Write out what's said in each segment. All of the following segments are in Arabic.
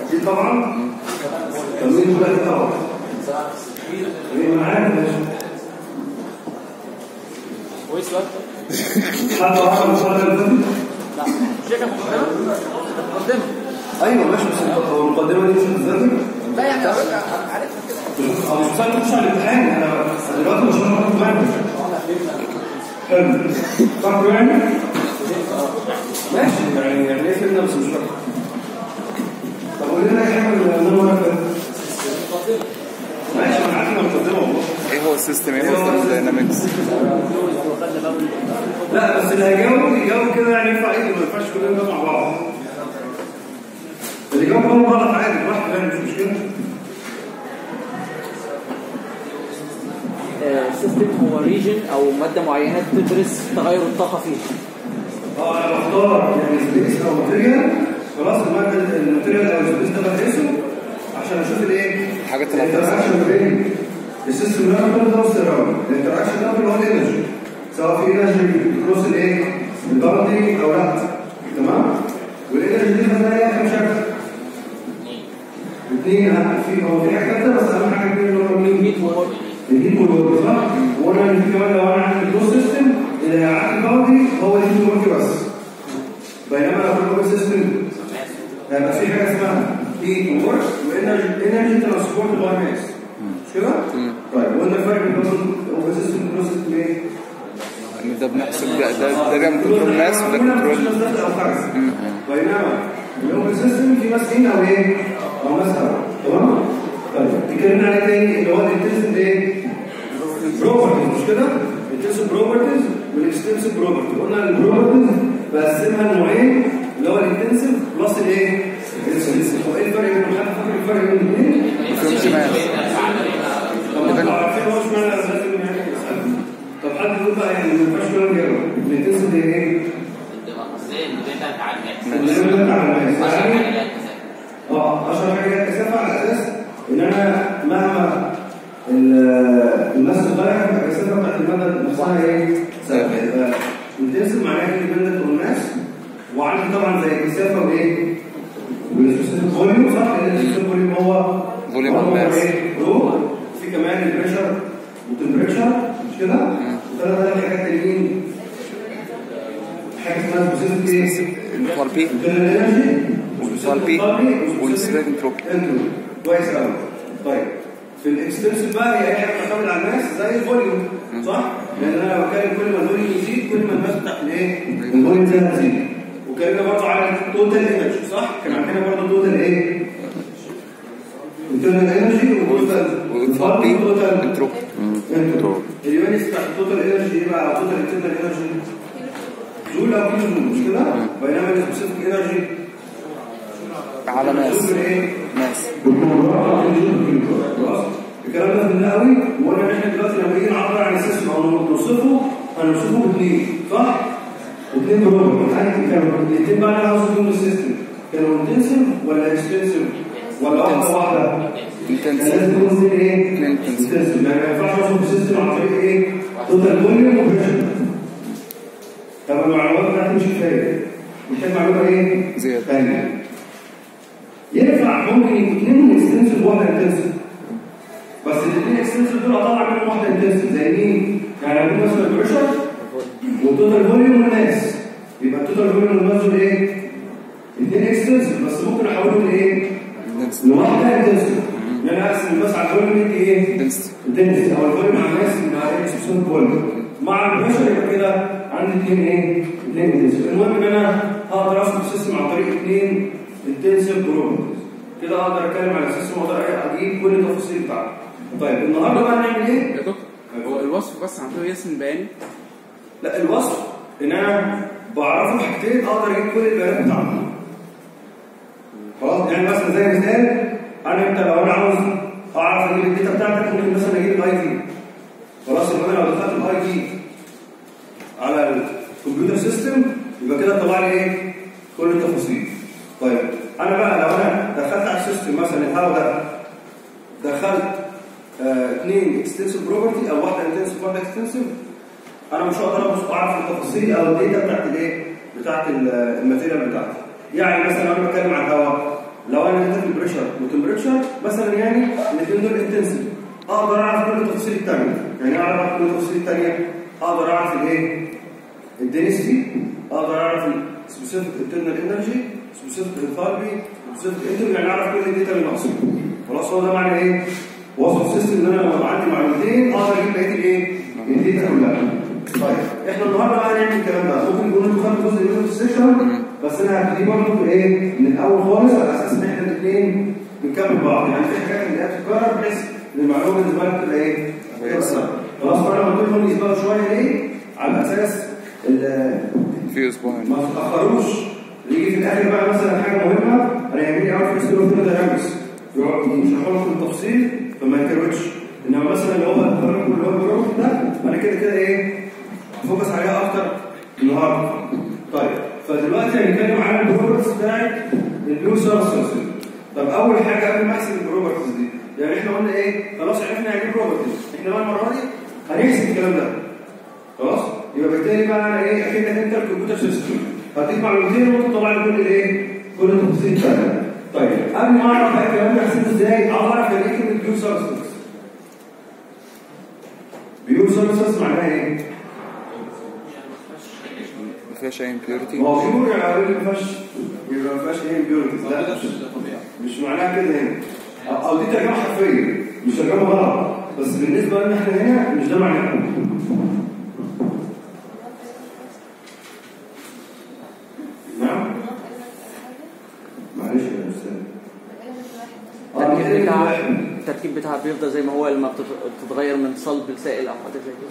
أكيد طبعا تمرين دلوقتي طبعا معاك يا باشا؟ كويس وقت حد اللي فاتت؟ لا مش هي كانت مقدمه مقدمه أيوه ماشي بس هو المقدمه دي مش هتذاكر لا يعني عارفها كده أو مش مسألة تخش على الامتحان أنا دلوقتي مش هعرف حلو فاكره يعني؟ ماشي يعني يعني إيه فهمنا بس مش فاكر طب قول لنا اي حاجة من المره اللي فاتت ماشي أنا عارف المقدمه والله إيه هو ال system إيه هو ال dynamics لا بس اللي هيجاوب يجاوب كده يعني ينفع إيه ما ينفعش كلنا مع بعض اللي يجاوب هو غلط عادي براحته يعني مش مشكله system هو region أو مادة معينة تدرس تغير الطاقة فيها آه أنا بختار يعني space أو material خلاص ال material أو ال space ده بدرسه عشان أشوف الإيه؟ الحاجات اللي. ال interaction ما بين ال system اللي أنا ده وال surrounding ال interaction ده اللي هو ال energy سواء في energy بت cross الإيه؟ ال boundary أو لا. تمام؟ وال energy دي ليها كام شكل؟ اثنين في هو في حاجات بس أهم حاجة اللي هو مين heat و work ال heat وال work صح؟ وقلنا ان في كمان لو أنا عندي closed system اللي هيعدي ال boundary هو ال heat وال work بس بينما لو في ال open system هيبقى في حاجة اسمها heat و work و energy energy transport by mass مش كده؟ طيب قلنا الفرق بين ال open system وال closed system إيه؟ ان ده بنحسب ده ده ده control mass وده control بينما ال open system في mass in أو إيه؟ أو mass تمام؟ طيب اتكلمنا عليه تاني اللي هو ال intensive إيه؟ properties مش كده؟ ال intensive properties وال extensive properties قلنا ال properties بقسمها لنوعين اللي هو ال intensive plus الايه؟ ال extensive هو إيه الفرق بينهم؟ حد فاكر الفرق بين الاثنين؟ طب عارفين هو اشمعنى لازم يعني؟ طب حد يقول بقى يعني ما ينفعش كلام جاوب ال intensive دي إيه؟ آه أشهر حاجة الكثافة على أساس إن أنا مهما ال mass يبقى الكثافه بتاعت الماده نفسها إيه؟ ثابته يبقى ال intensive معناها independent وال mass وعندي طبعا زي الكثافه وايه؟ وال specific volume صح؟ لأن ال specific volume هو volume over ال mass. إيه؟ rho في كمان ال pressure وال temperature مش كده؟ وثلاث ثلاث حاجات تانيين حاجة اسمها سبيسيفيك؟ الانثروبي الإنرجي والسبريد انتروبي انتروبي كويس قوي طيب في الاكستنسيف بقى هي أي حاجة بتعتمد على الماس زي الفوليوم صح؟ لأن أنا لو بتكلم كل ما الفوليوم يزيد كل ما الماس بتاعت الإيه؟ الفوليوم ده هتزيد وكلمنا برضه على التوتال انرجي صح؟ كان عندنا برضه توتال إيه؟ التوتال والتوتال والانثروبي والتوتال انتروبي entropy ال units بتاعت ال total energy إيه بقى؟ total internal energy جول أو كيلو جول مش كده؟ بينما ال specific energy على mass إيه؟ mass خلاص الكلام ده فهمناه قوي ان إحنا دلوقتي لما نيجي نعبر عن ال system أو نوصفه هنوصفه باثنين صح؟ اثنين properties كانوا الاثنين بقى اللي عاوز أقول ال system كانوا intensive ولا extensive ولا واحدة واحدة؟ intensive لازم يكون إيه؟ intensive. يعني ما ينفعش اوصف ال system عن طريق إيه؟ total volume و pressure طب المعلومات بتاعتي مش كفاية محتاج معلومة إيه؟ زيادة. ثانية ينفع ممكن يكون اثنين extensive وواحدة intensive بس الاثنين extensive دول أطلع منهم واحدة intensive زي مين؟ يعني لو مثلا ال pressure وال total volume وال mass يبقى ال total volume وال mass دول إيه؟ اثنين extensive بس ممكن احولهم لايه؟ لواحدة intensive ان أنا اقسم ال mass على ال volume يدي إيه؟ الدنسيتي أو الفوليوم على الماس مع الاكسبسون فوليوم مع البريشر يبقى كده عندي اثنين إيه؟ اثنين intensive المهم إن أنا هقدر اوصف ال system عن طريق اثنين intensive properties كده أقدر أتكلم على ال system وأقدر أجيب كل التفاصيل بتاعته طيب النهارده بقى هنعمل إيه؟ يا دكتور هو الوصف بس عن طريق رسم بياني؟ لا الوصف إن أنا بعرفه حاجتين أقدر أجيب كل البيانات بتاعته. خلاص يعني مثلا زي مثال أنا أنت لو أنا عاوز أعرف أجيب ال data بتاعتك ممكن مثلا أجيب ال ID خلاص يبقى أنا لو دخلت ال ID على الكمبيوتر system يبقى كده طلع لي إيه؟ كل التفاصيل. طيب أنا بقى لو أنا دخلت على ال system مثلا الهوا ده دخلت اثنين extensive property أو واحدة intensive واحدة extensive أنا مش هقدر ابص أعرف التفاصيل أو ال data بتاعت الإيه؟ بتاعت ال- ال material بتاعتي. يعني مثلا أنا بتكلم عن الهواء. لو أنا كتبت ال pressure وال temperature مثلا يعني الاثنين دول intensive أقدر أعرف كل تفاصيل الثانية يعني أعرف كل تفاصيل الثانية أقدر أعرف الإيه؟ ال density أقدر أعرف ال specific internal energy specific enthalpy specific entropy يعني أعرف كل ال data اللي ناقصة. خلاص هو ده معنى إيه؟ وصف system إن أنا عندي معلومتين أقدر أجيب بقيه الايه ال data كلها. طيب إحنا النهارده بقى هنعمل الكلام ده. ممكن نكون إنتوا خدتوا جزء منه في ال session بس أنا هبتدي برضه في إيه؟ من الأول خالص على أساس إن إحنا الاثنين بنكمل بعض. يعني في حاجات اللي هتتكرر بحيث إن المعلومة بالنسبة لك تبقى إيه؟ خلاص. فأنا قلت لهم يسبقوا شوية ليه؟ على أساس ال- في أسبوعين. ما تتأخروش. يجي في الآخر بقى مثلا حاجة مهمة أنا يهمني قوي في ال thermo كده dynamics يقعد يشرحوا لكم التفصيل. فما يكروتش إنما مثلا لو هو البرنامج اللي هو البرنامج ده أنا كده كده إيه focus عليها أكتر النهارده. طيب فدلوقتي هنتكلم عن ال properties بتاعت ال pure substance طب أول حاجة قبل ما أحسب ال properties دي يعني إحنا قلنا إيه خلاص عرفنا يعني إيه properties إحنا بقى المرة دي هنحسب الكلام ده. خلاص؟ يبقى بالتالي بقى أنا إيه أكيد أنت الكمبيوتر system. هديك معلومتين وأنت تطلع لي كل الايه كل التفاصيل بتاعتها طيب قبل ما أعرف بقى الكلام ده احسبه إزاي أعرف إيه كلمه pure substance pure substance معناها إيه؟ ما فيهاش أي impurity ما هو pure يعني ما فيهاش يبقى ما فيهاش impurities لا. مش, مش معناها كده هنا. أو- أو دي ترجمة حرفية مش ترجمة غلط. بس بالنسبة لنا إحنا هنا مش ده معناها نعم معلش يا أستاذ آه التركيب كده بتاعها واحد. التركيب بتاعها بيفضل زي ما هو لما بتت- بتتغير من صلب لسائل أو حاجة زي كده.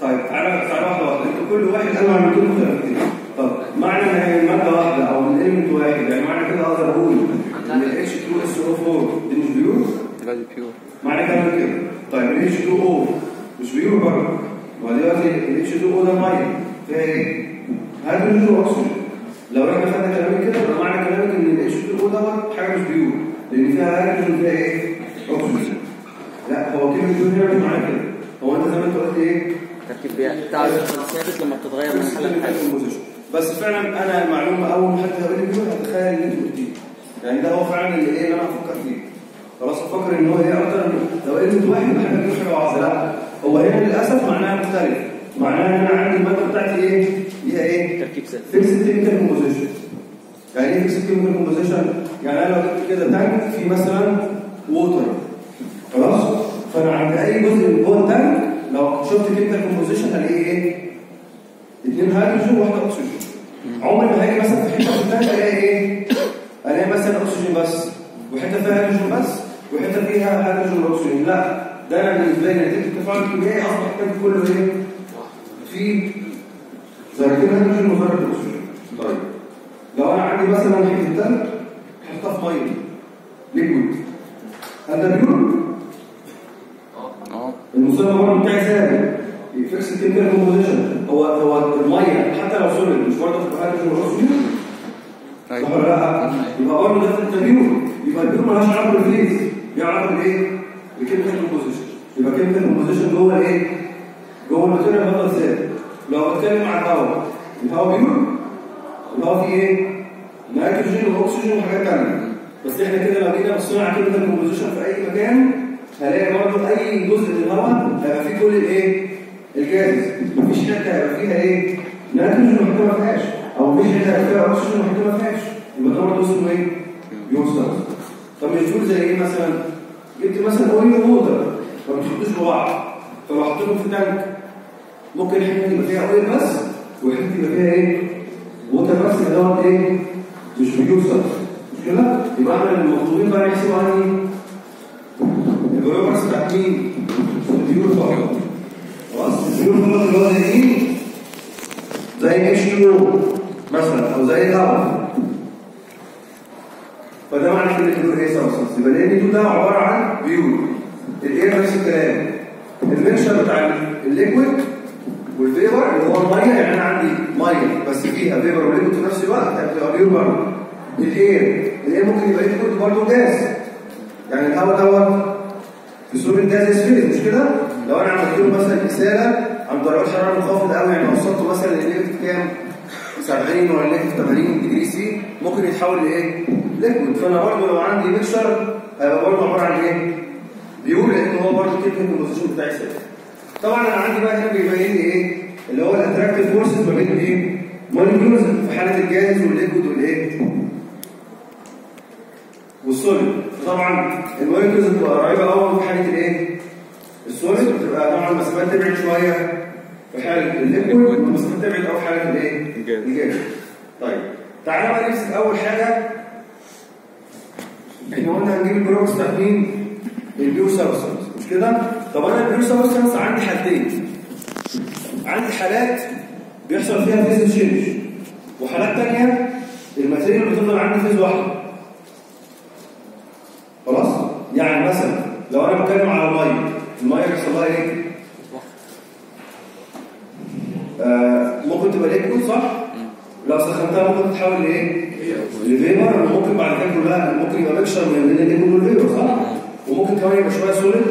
طيب تعالى واحدة واحدة أنتوا كل واحد قال معلومتين مختلفتين طب معنى ان هي مادة واحدة أو من اليمنت واحد يعني معنى كده أقدر أقول إن ال H2SO4 دي مش pure؟ لا دي pure معنى كلام كده. طيب ال H2O مش pure برضه. ما دلوقتي ال H2O ده مية. فيها إيه؟ هيدروجين وأكسجين. لو إحنا خدنا كلامي كده يبقى معنى كلامك إن ال H2O دوت حاجة مش pure. لأن فيها هيدروجين فيها إيه؟ اكسجين لا هو كلمة مش معنى كده. هو أنت زي ما انت قلت إيه؟ التركيب بي- بتاع الثابت لما بتتغير من حاله لحاله بس فعلا أنا المعلومة أول ما حد هيقول لي بيقول هتخيل اللي أنت قلتيه يعني ده هو فعلا اللي إيه اللي أنا أفكر فيه. خلاص أفكر إن هو إيه أكتر لو قلت واحد حاجة مش حاجة واحدة لا. هو هنا للأسف معناها مختلف. معناها إن أنا عندي المادة بتاعتي إيه؟ ليها إيه؟ تركيب ثابت فيكس chemical composition يعني إيه fixed chemical composition يعني أنا لو جبت كده tank فيه مثلا water خلاص؟ فأنا عند أي جزء من جوه ال tank لو شفت chemical composition هلاقيه إيه؟ اثنين هيدروجين وواحده اكسجين عمري ما هاجي مثلا في حتة في ال tank الاقي إيه؟ الاقي مثلا اكسجين بس وحتة فيها هيدروجين بس وحتة فيها هيدروجين واكسجين لا ده أنا بالنسبة لي نتيجه التفاعل الكيميائي أصبح ال tank كله إيه؟ في ذرتين هيدروجين وذره اكسجين طيب. لو أنا عندي مثلا حتة تلج حطها في مية. liquid. هل ده pure؟ آه. المسمى برضه بتاعي ثابت fixed chemical composition هو هو المية حتى لو solid مش برضه بتبقى هيدروجين واكسجين صح أيوه لا؟ يبقى برضه ده ده pure يبقى ال pure مالهاش علاقة بال phase ليها علاقه بالايه؟ بال chemical composition يبقى chemical composition جوه الايه؟ جوه ال material بفضل ثابت لو بتكلم عن الهواء الهواء pure الهواء فيه إيه؟ نيتروجين واكسجين وحاجات ثانية بس إحنا كده لو جينا بصينا على chemical composition في أي مكان هلاقي برضه أي جزء من الهواء هيبقى فيه كل الإيه؟ الجاز مفيش حتة هيبقى فيها إيه؟ نيتروجين وحته ما فيهاش أو مفيش حتة هيبقى فيها أكسجين وحته ما فيهاش يبقى ده برضه اسمه إيه؟ substance طب مش زي إيه مثلا؟ جبت مثلا oil و water ما بيحطوش ببعض فلو حطيتهم في tank ممكن حتة يبقى فيها oil بس وحته يبقى فيها إيه؟ يبقى دوت إيه؟ مش substance مش كده؟ يبقى إحنا المطلوبين بقى نحسبوا عن ال pure بتاعت مين؟ ال pure فقط خلاص ال pure فقط اللي هو زي مين؟ زي H2 مثلا أو زي الهواء فده معنى كلمة pure إيه substance يبقى ال N2 ده عبارة عن pure الايه نفس الكلام ال mixture بتاع ال liquid وال vapor اللي هو الميه يعني أنا عندي ميه بس فيها vapor و liquid في نفس الوقت pure برضه ال air ال air ممكن يبقى liquid برضه جاز يعني الهواء دوت في صورة جاز اسفل مش كده؟ لو أنا عملت له مثلا إسالة عن درجات حرارة منخفضة قوي يعني وصلته مثلا ل negative كام؟ 70 ولا negative 80 degree C ممكن يتحول لإيه؟ liquid فأنا برضه لو عندي mixture هيبقى برضه عبارة عن إيه؟ pure لأن هو برضه ال chemical composition بتاعي ثابت طبعا أنا عندي بقى هنا بيبين لي إيه؟ اللي هو ال attractive forces ما بين الايه؟ molecules في حاله ال gas وال liquid والايه؟ وال solid طبعا ال molecules بتبقى قريبة قوي في حالة الايه؟ ال solid بتبقى طبعا المسافات تبعد شوية في حالة ال liquid والمسافات تبعد قوي في حالة الايه؟ الجاز. الجاز طيب تعالى بقى نمسك أول حاجة إحنا قلنا هنجيب ال properties بتاعت مين؟ ال pure substance كده؟ طب أنا ال pure substance عندي حالتين عندي حالات بيحصل فيها phase change وحالات تانية ال material بتفضل عندي phase واحدة خلاص؟ يعني مثلا لو أنا بتكلم على المية المية بيحصل لها إيه؟ آه ممكن تبقى liquid صح؟ لو سخنتها ممكن تتحول لإيه؟ ل vapor وممكن بعد كده كلها ممكن يبقى mixture من ال liquid وال vapor صح؟ وممكن كمان يبقى شوية solid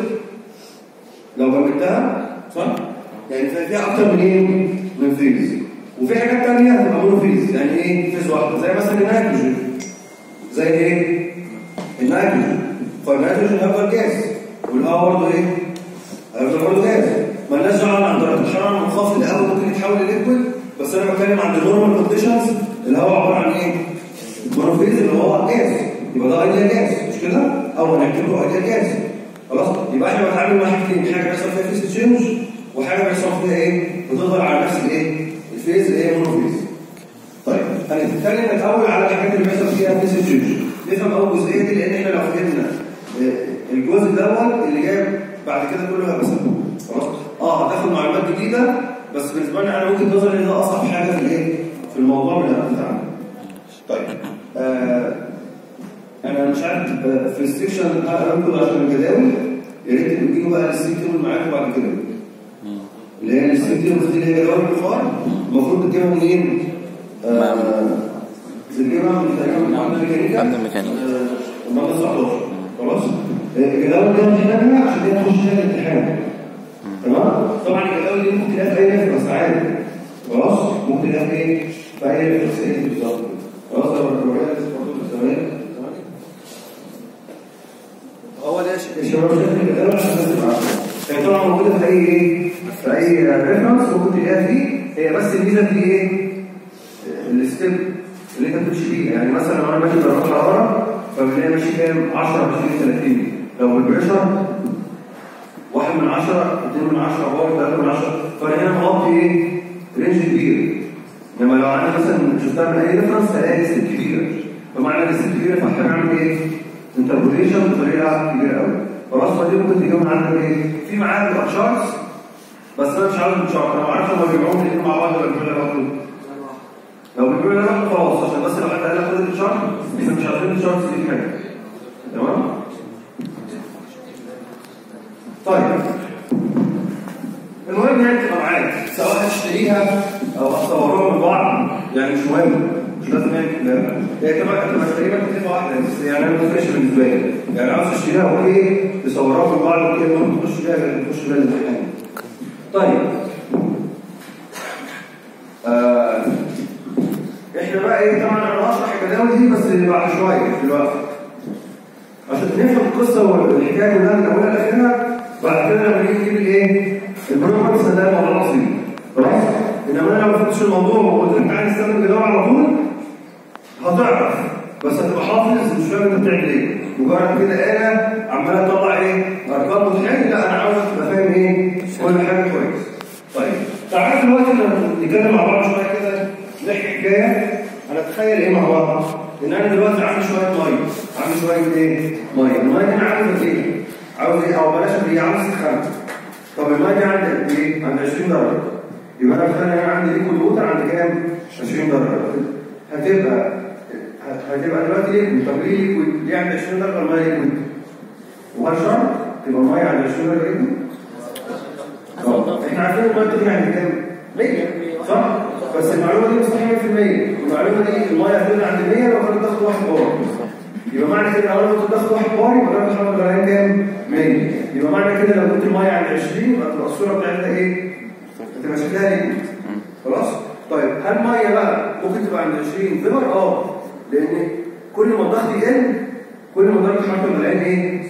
لو جمدتها صح؟ يعني في- فيها أكتر من إيه؟ من phase وفي حاجات تانية هتبقى mono phase يعني إيه؟ phase واحدة زي مثلا النيتروجين. زي إيه؟ النيتروجين. فالنيتروجين هيفضل جاز والهواء برضه إيه؟ هيفضل برضه جاز. مالناش دعوه عن درجه الحراره منخفضه ممكن يتحول لل liquid بس أنا بتكلم عن ال normal conditions الهواء عبارة عن إيه؟ ال mono phase اللي هو جاز. يبقى ده ideal gas. مش كده؟ أو هنعتبره ideal gas. خلاص؟ يبقى إحنا بنتعامل مع حاجتين حاجة بيحصل فيها phase change وحاجة بيحصل فيها إيه؟ بتفضل على نفس الايه؟ ال phase اللي هي mono phase طيب هنتكلم الأول على الحاجات اللي بيحصل فيها phase change. نفهم أول جزئية دي لأن إحنا لو فهمنا آه، الجزء الأول اللي جاي بعد كده كله هيبقى سهل. خلاص؟ آه هتاخد معلومات جديدة بس بالنسبة لنا أنا وجهة نظري إن ده أصعب حاجة في الايه؟ في الموضوع اللي بتاعنا طيب آه أنا مش عارف آه، في ال section هنقول عشان الجداول يا ريت تجيبوا بقى ال steam table معاكم بعد كده. اللي هي ال steam table دي اللي هي جداول البخار المفروض تجيبها منين؟ آه تجيبها من تقريبا من عند الميكانيكا. عند الميكانيكا. آه، المادة 19 خلاص؟ آه، الجداول دي هنحتاجها عشان دي هتخش فيها الامتحان. تمام؟ طبعا الجداول دي ممكن تلاقيها في أي reference عادي. خلاص؟ ممكن تلاقيها في إيه؟ في أي reference بالظبط. خلاص ده الروايات برضه بالزمان هو ده الشباب شايف الجداول عشان تبقى. هي طبعا موجوده في اي إيه في اي reference ممكن تلاقيها فيه هي بس الميزه في إيه ال step اللي انت بتمشي بيه يعني مثلا لو أنا ماشي درجات حراره فبنلاقي ماشي كام 10 20 30 لو بال pressure واحد من عشرة اثنين من عشرة باور ثلاثة من عشرة فأنا هنا مغطي إيه؟ range كبير لما لو أنا مثلا شفتها من اي reference هلاقي step كبيرة فمعنى ان ال step كبيرة فاحتاج اعمل إيه؟ interpolation بطريقة كبيرة قوي خلاص فدي ممكن تجيب من عندك إيه؟ في معاك بقى charts بس أنا مش عاوز chart أنا عارف هما بيبيعوهم الاثنين مع بعض ولا بيبيعوا لوحده لو بيبيعوا لوحده خلاص عشان بس لو حد قال لك خد ال chart إحنا مش عارفين ال charts دي حاجة تمام؟ طيب المهم يعني تبقى معاك سواء هتشتريها أو هتصورهم من بعض يعني مش مهم مش لازم يعني. هي تبقى تقريبا تكلفه واحدة بس يعني أنا ما تفرقش بالنسبة لي. يعني عاوز تشتريها okay تصورها من بعض okay المهم تخش بيها تخش بيها الامتحان. طيب. آه إحنا بقى إيه؟ طبعا أنا هشرح الجداول دي بس بعد شوية دلوقتي. عشان نفهم القصة والحكاية كلها من أولها لآخرها بعد كده لما نيجي نجيب الإيه؟ البروجرامز ده موضوع بسيط خلاص؟ إنما أنا ما فهمتش الموضوع وقلت لك تعالى نستخدم الجدول على طول هتعرف بس هتبقى حافظ مش فاهم أنت بتعمل إيه مجرد كده آلة عمالة تطلع إيه؟ أرقام وتحل لا أنا عاوز أبقى فاهم إيه؟ كل حاجة كويس. طيب تعالى دلوقتي نتكلم مع بعض شوية كده نحكي حكاية هنتخيل إيه مع بعض؟ ان أنا دلوقتي عندي شوية مية عندي شوية إيه؟ مية المية دي أنا عاوز إيه؟ عاوز إيه؟ أو بلاش إيه؟ عاوز اسخنها طب المية دي عندي قد إيه؟ عند 20 درجة يبقى أنا بتخيل أنا عندي liquid water عند كام؟ 20 درجة هتبقى هتبقى دلوقتي liquid طب ليه liquid؟ ليه عند 20 درجه الميه liquid؟ وهل شرط تبقى الميه عند 20 درجه liquid؟ طب إحنا عارفين الميه بتغلي عند كام؟ 100 صح؟ بس المعلومه دي مستحيل 100% المعلومه دي الميه هتغلي عند 100 لو كانت ضغط واحد بار يبقى معنى كده لو كنت ضغط واحد بار يبقى درجه الحراره الغليان كام؟ 100 يبقى معنى كده لو كنت الميه عند 20 يبقى الصورة بتاعتها إيه؟ هتبقى شكلها liquid خلاص؟ طيب هل ميه بقى ممكن تبقى عند 20 vapor آه لأن كل ما الضغط يقل كل ما درجه حراره الغليان إيه؟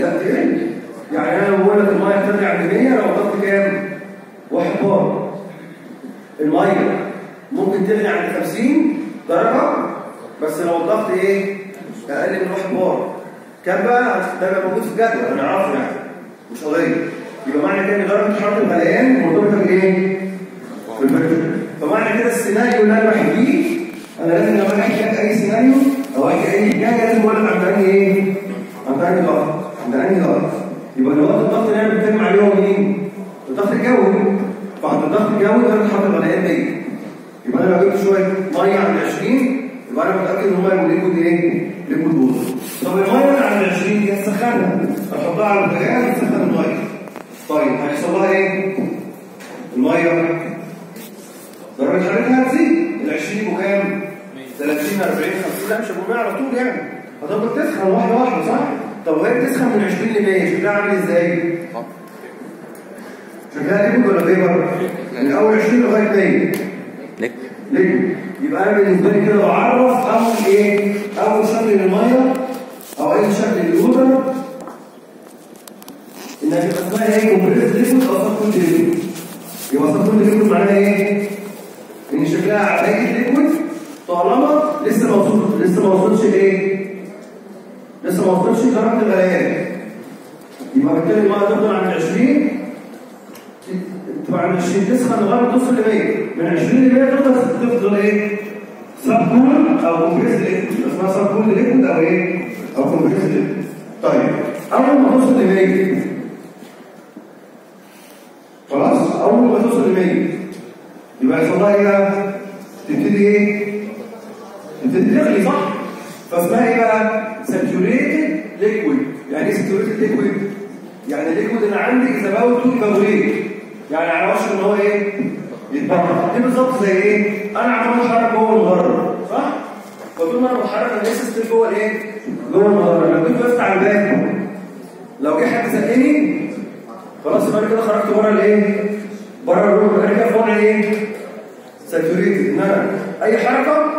تقل يعني أنا بقول لك الميه بترجع عند 100 لو الضغط كام؟ 1 بار. الميه ممكن تغلي عند 50 درجة بس لو الضغط إيه؟ أقل من 1 بار. كام بقى ده بيبقى موجود في الجدول أنا عارفه يعني. مش قضيه يبقى معنى كده درجة حراره الغليان مرتبطة بايه بال pressure فمعنى كده السيناريو اللي أنا بحكيه أنا لازم لما احكي لك أي سيناريو أو احكي أي حاجة لازم أقول لك عند انهي إيه؟ عند انهي ضغط عند انهي ضغط يبقى الوقت الضغط اللي أنا بتكلم عليه هو مين؟ الضغط الجوي. فعند الضغط الجوي درجه حراره الغليان دي. يبقى أنا لو جبت شوية مية عند 20 يبقى أنا متأكد إن يبقوا liquid إيه؟ liquid water طب المية اللي عند 20 دي هتسخنها. هتحطها على البوتاجاز تسخن المية. طيب هيحصل لها إيه؟ المية. درجة حرارتها هتزيد. ال 20 يبقوا كام؟ 30 40 50 لا مش 100 على طول يعني هتفضل تسخن واحدة واحدة صح طب وهي بتسخن من 20 ل 100 شكلها عامل إزاي شكلها liquid ولا vapor من أول 20 لغاية 100 ليه؟ يبقى أنا بالنسبة لي كده بعرف اول إيه؟ اول شكل للمية أو اي شكل لل water إنها تبقى اسمها إيه؟ compressed liquid أو subcooled liquid. يبقى subcooled liquid معناها إيه؟ إن شكلها عبايه liquid طالما لسه ما وصلش لسه ما وصلش لايه؟ لسه ما وصلش درجه الغليان. يبقى بالتالي الميه تفضل عند 20 تبقى عند 20 تسخن لغايه توصل ل 100 من 20 ل 100 تفضل تفضل إيه؟ subcooled أو compressed liquid اسمها subcooled liquid أو إيه؟ أو compressed liquid طيب أول ما توصل ل 100 خلاص أول ما توصل ل 100 يبقى يحصل إيه بقى؟ تبتدي إيه؟ تغلي صح؟ فاسمها إيه بقى؟ saturated liquid يعني إيه saturated liquid؟ يعني ال liquid اللي عندي is about to يعني على وشك إن هو إيه؟ يتبخر دي بالظبط زي إيه؟ أنا عمال اتحرك جوه المدرج صح؟ فطول ما أنا بتحرك أنا لسه still جوه الإيه؟ جوه المدرج لو كنت وقفت على الباب لو جه حد زقني خلاص يبقى أنا كده خرجت بره الإيه؟ بره ال room أنا كده في وضع إيه؟ saturated ان أنا أي حركة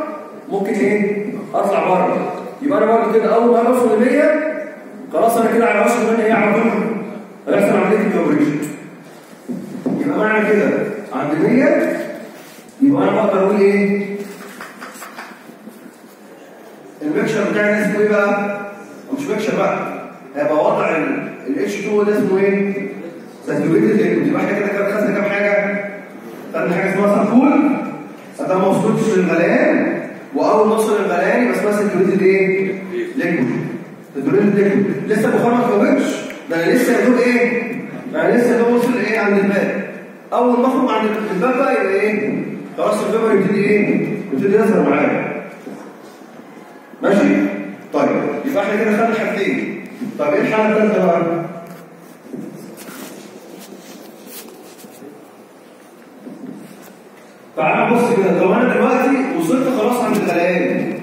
ممكن إيه؟ اطلع بره يبقى أنا برضه كده أول ما أوصل ل 100 خلاص أنا كده على وشك ان أنا إيه على طول هيحصل عمليه ال evaporation يبقى معنى كده عند 100 يبقى أنا بقدر أقول إيه؟ ال mixture بتاعنا اسمه إيه بقى؟ مش mixture بقى هيبقى وضع ال H2O ده اسمه إيه؟ saturated يبقى إحنا كده كده خدنا كام حاجة؟ خدنا حاجة اسمها subcooled ده ما وصلتش للغليان وأول ما اوصل للغليان يبقى اسمها saturated إيه؟ liquid saturated liquid لسه البخار ما اتكونش ده أنا لسه يا دوب إيه؟ يعني لسه يا دوب وصل إيه عند الباب أول ما أخرج عند الباب بقى يبقى إيه؟ خلاص ال vapor يبتدي إيه؟ يبتدي يظهر معايا ماشي؟ طيب يبقى إحنا كده خدنا حاجتين طب إيه الحالة الثالثه بقى؟ تعال بص كده لو أنا دلوقتي وصلت خلاص عند الغليان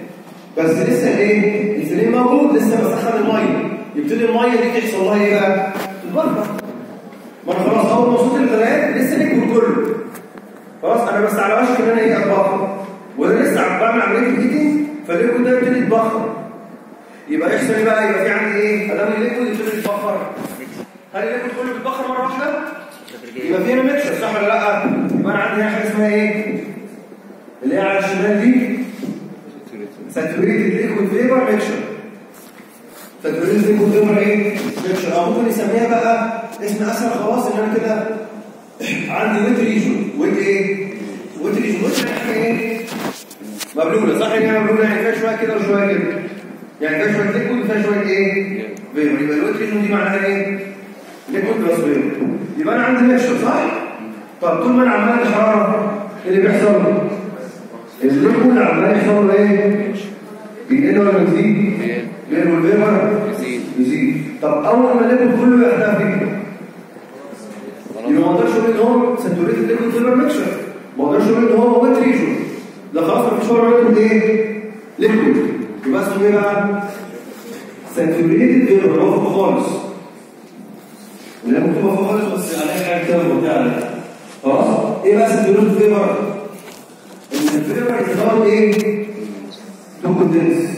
بس لسه إيه؟ الفلين موجود لسه بسخن المية يبتدي المية دي تحصل لها إيه بقى؟ تتبخر ما أنا خلاص اول ما وصلت للغليان لسه liquid كله خلاص أنا بس على وشك إن أنا إيه اتبخر وأنا لسه بعمل عملية ال heating فال liquid ده يبتدي يتبخر يبقى يحصل إيه بقى؟ يبقى في عندي إيه؟ أدام ال liquid يبتدي يتبخر هل ال liquid كله بيتبخر مرة واحدة؟ يبقى في mixture صح ولا لأ؟ يبقى أنا عندي حاجة اسمها إيه؟ اللي هي على الشمال دي saturated liquid vapor mixture saturated liquid vapor إيه؟ mixture أو ممكن نسميها بقى اسم أسهل خلاص إن أنا كده عندي wet region wet إيه؟ wet region wet إيه؟ مبلولة صح يعني مبلولة يعني فيها شوية كده وشوية كده يعني فيها شوية liquid وفيها شوية إيه؟ vapor يبقى ال wet region دي معناها إيه؟ liquid plus vapor يبقى أنا عندي mixture صح؟ طب طول ما أنا عمال الحراره اللي بيحصل؟ ال liquid عمال يحصل إيه؟ بيقل ولا بيزيد؟ بيقل وال vapor يزيد. طب أول ما ال liquid كله يختفي يبقى ما أقدرش أقول إن هو saturated liquid vapor mixture ما أقدرش أقول إن هو wet region ده خلاص ما فيش ولا liquid إيه؟ liquid يبقى اسمه إيه بقى؟ saturated vapor خالص اللي مكتوبه فوق خالص بس حاجة كده وبتاع خلاص إيه بقى saturated vapor؟ ال vapor that is إيه؟ to condense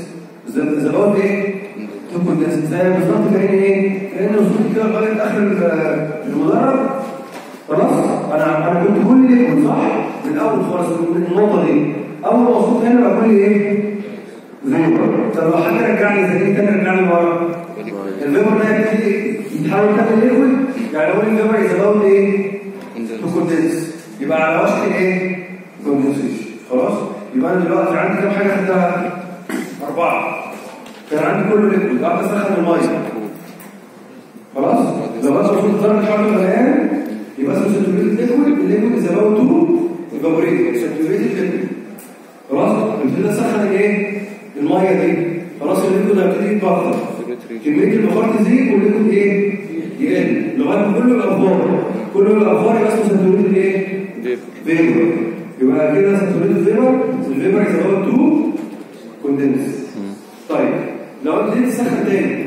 that is إيه؟ to condense زي بالظبط كأن إيه؟ كأن وصلت كده لغاية آخر ال- المدرج خلاص؟ أنا أنا كنت كل liquid صح؟ من الأول خالص من النقطة دي أول ما وصلت هنا بقى كل إيه؟ vapor طب لو حد رجعني زي تاني رجعني لورا؟ ال vapor ده يبتدي يتحول تاني liquid يعني لو ال vapor that is إيه؟ to condense يبقى على وشك إيه؟ condensation خلاص؟ يبقى أنا دلوقتي عندي كام حاجة خدتها؟ اربعه كان عندي كله liquid قاعد اسخن الميه خلاص؟ لو بس وصلت درجه حراره الغليان يبقى اسمه saturated liquid ال liquid is about to evaporate saturated liquid خلاص؟ ابتدي اسخن الايه؟ الميه دي خلاص ال liquid هيبتدي يتبخر كميه البخار تزيد وال liquid إيه؟ يقل. لغاية ما كله يبقى بخار كله يبقى اسمه saturated إيه؟ vapor يبقى كده saturated vapor ال vapor about to condense. طيب. لو أنت جيت تسخن تاني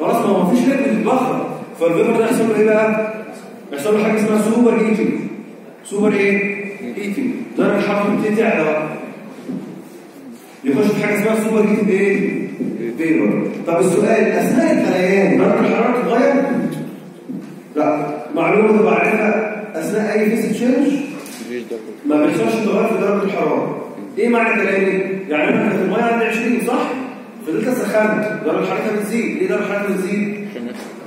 خلاص ما هو مفيش liquid يتبخر فال vapor ده يحصل له إيه بقى؟ يحصل له حاجة اسمها super heating. super إيه؟ heating. درجه الحراره بتبتدي تعلى بقى يخش في حاجة اسمها super heating إيه؟ vapor طب السؤال أثناء الغليان درجه الحرارة تتغير؟ لا. معلومة تبقى عارفها أثناء أي phase change ما بيحصلش تغير في درجة الحرارة. إيه معنى كلامي؟ يعني أنا كانت المية عندي 20 صح؟ فضلت اسخنت درجة حرارتها بتزيد ليه درجة حرارتها بتزيد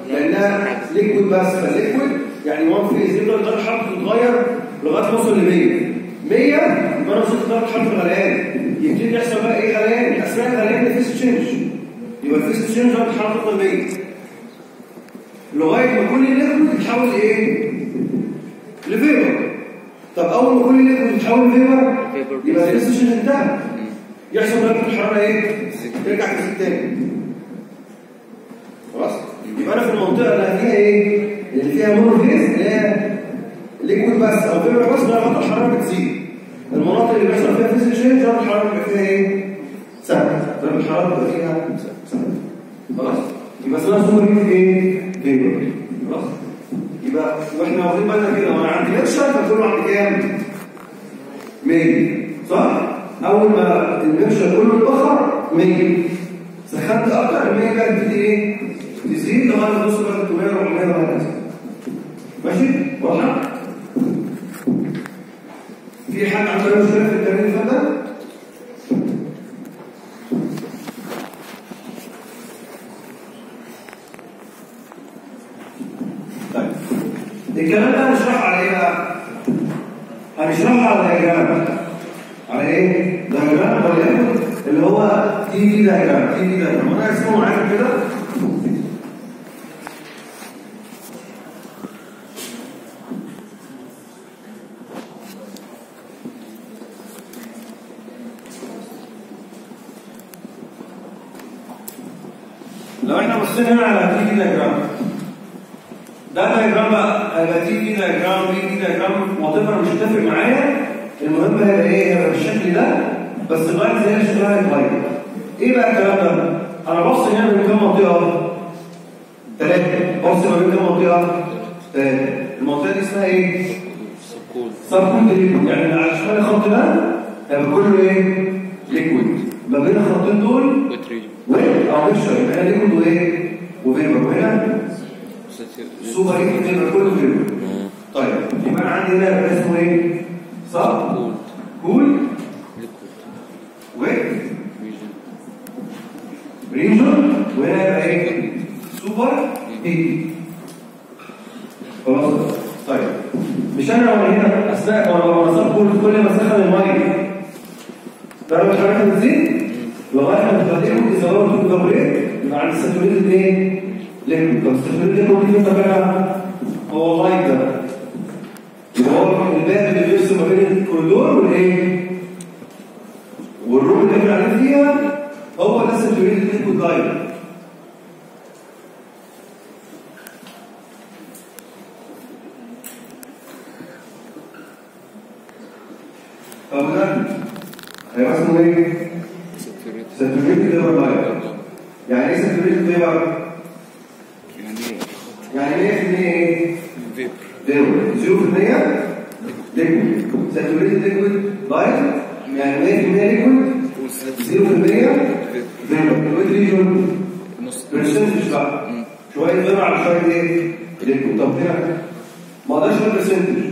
لأنها liquid بس. فال liquid يعني one phase يفضل درجة حرارته تتغير لغاية ما اوصل ل 100 100 يبقى أنا وصلت درجه حراره الغليان. يبتدي يحصل بقى إيه غليان اثناء الغليان ده phase change يبقى ال phase change الحراره تفضل 100 لغاية ما كل ال liquid يتحول لإيه؟ ل vapor. طب أول ما كل ال liquid يتحول ل vapor يبقى ال phase change انتهى يحصل درجه الحراره إيه؟ ترجع تزيد تاني. خلاص؟ يبقى أنا في المنطقة اللي فيها إيه؟ اللي فيها mono phase اللي هي liquid بس أو vapor بس درجه الحرارة بتزيد. المناطق اللي بيحصل فيها phase change درجه الحراره بيبقى فيها إيه؟ ثابته درجه الحراره بيبقى فيها ثابته خلاص. يبقى اسمها super heat إيه؟ vapor خلاص. يبقى وإحنا واخدين بالنا كده. وأنا عندي mixture فكله عند كام؟ 100 صح؟ أول ما الميكشر كله اتبخر 100 سخنت أكتر ال 100 بقى تبتدي إيه؟ تزيد لغاية توصل بقى 300 400 وهكذا ماشي؟ واضحة؟ في حد عنده مشكله في فات ده طيب. الكلام ده هنشرحه على إيه بقى؟ هنشرحه على diagram على إيه؟ diagram وليكن اللي هو T-v diagram T-v diagram وأنا ارسمه معاكم كده لو إحنا بصينا هنا على T-v diagram ده diagram بقى هيبقى T-v diagram P-v diagram what مش هتفرق معايا المهم هيبقى إيه هيبقى بالشكل ده بس ال lines دي شكلها هيتغير إيه بقى الكلام ده؟ أنا بص هنا من كام منطقة؟ ثلاثة بص ما بين كام منطقة؟ ثلاثة المنطقة دي اسمها إيه؟ sub cool liquid يعني على شمال الخط ده هيبقى كله إيه؟ liquid ما بين الخطين دول wet أو mixture يبقى liquid وإيه؟ و vapor وهنا؟ super heat vapor كله vapor طيب يبقى أنا عندي يبقى اسمه إيه؟ sub cool. wet region وهنا يبقى إيه؟ super heat خلاص. طيب مش أنا وأنا هنا اثناء وأنا sub cool كل ما اسخن الميه درجه الحراره بتزيد لغايه ما تخليهم يظهروا في الكبريت يبقى عند ال saturated إيه؟ liquid طب liquid دي طبعا هو ال line ده يبقى هو الباب اللي بيفصل ما بين الكوريدور والايه؟ وال room اللي إحنا قاعدين فيها هو ده ال saturated liquid line طب ده هيبقى اسمه إيه؟ saturated vapor line يعني إيه saturated vapor؟ يعني 100% إيه؟ vapor vapor 0% liquid saturated liquid line يعني 100% liquid 0% vapor ال wet region. percentage بقى. شوية vapor على شوية إيه؟ liquid طب هنا. ما أقدرش أقول percentage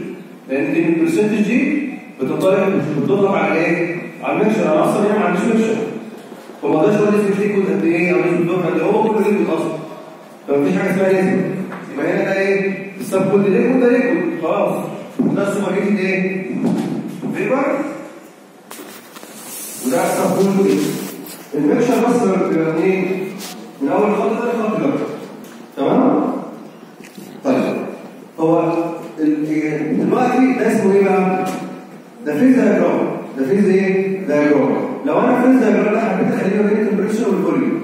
لأن ال percentage دي بتطلق على إيه؟ على ال mixture أنا أصلا هنا ما عنديش mixture فما أقدرش أقول نسبه liquid قد إيه أو نسبه vapor قد هو كله liquid أصلا فمفيش حاجة اسمها نسبه يبقى هنا ده إيه؟ ال subcooled liquid ده liquid خلاص ده ال superheated إيه؟ vapor وده ال subcooled إيه؟ ال mixture بس بيبقى إيه؟ من اول خط ده لخط ده تمام؟ طيب هو دلوقتي ده اسمه إيه بقى؟ ده phase diagram ده phase إيه؟ diagram لو أنا phase diagram ده وال volume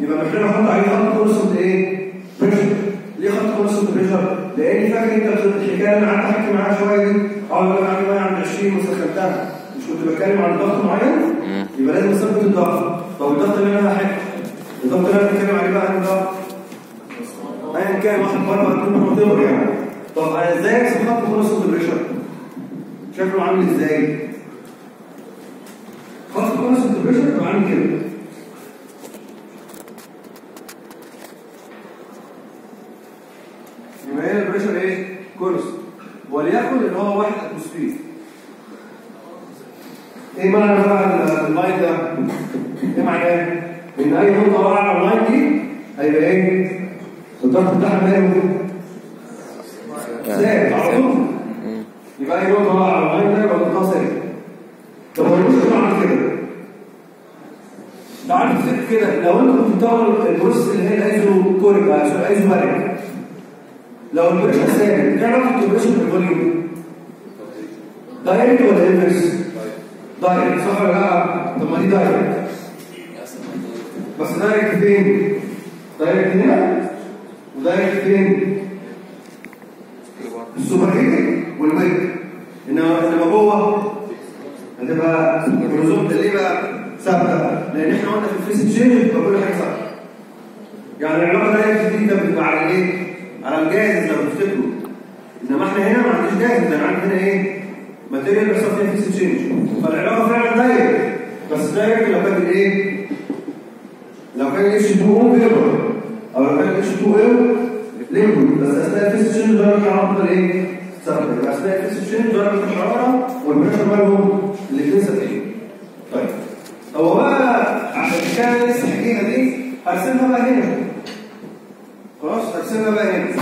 يبقى محتاج أحط عليه خط constant إيه؟ pressure ليه خط constant pressure؟ لأني فاكر أنت الحكاية اللي أنا قعدت أحكي معاها شوية دي اقعد أقول لك عندي ميه عند 20 وسخنتها مش كنت بتكلم عن ضغط معين؟ يبقى لازم أثبت الضغط طب الضغط اللي أنا هحكي الضغط اللي أنا بتكلم عليه بقى انهي ضغط؟ ايا كان واحد بره اتنين مقدمر يعني طب أنا إزاي اكسب خط constant pressure؟ شكله عامل إزاي؟ خط constant pressure عامل كده ال pressure إيه؟ constant وليكن إن هو واحد atmosphere إيه معنى بقى ال line ده؟ إيه معناه؟ إن أي نقطة واقعه على ال line دي هيبقى إيه؟ الضغط بتاعها ماله؟ ثابت على طول يبقى أي نقطة واقعه على ال line ده يبقى ضغطها ثابت طب هو ال process عامل كده تعالوا نفتكر كده لو أنتوا كنتوا بتعملوا ال process اللي هي ال isochoric ال isobaric لو ال pressure ثابت إيه علاقه ال pressure بال volume؟ direct ولا inverse؟ direct صح ولا لأ؟ طب ما دي direct بس direct فين؟ direct هنا و direct فين؟ ال superheating وال wet إنما إنما جوه هتبقى الرسوم ليه بقى ثابته؟ لأن إحنا قلنا في ال phase change بتبقى كل حاجة ثابته يعني العلاقة direct دي بتبقى على إيه؟ على الجاهز لو تفتكروا إنما إحنا هنا ما عندناش جاهز ده عندنا هنا إيه؟ material بيحصل فيها phase change فالعلاقة فعلا direct بس direct لو كانت إيه؟ لو كان H2O vapor أو لو كان H2O liquid بس أثناء ال phase change درجه الحراره إيه؟ ثابته يبقى أثناء ال phase change درجه الحراره وال pressure مالهم الاثنين ثابتين طيب. هو بقى عشان اللي لسه حكيها دي. هرسمها بقى هنا. خلاص هرسمها بقى هنا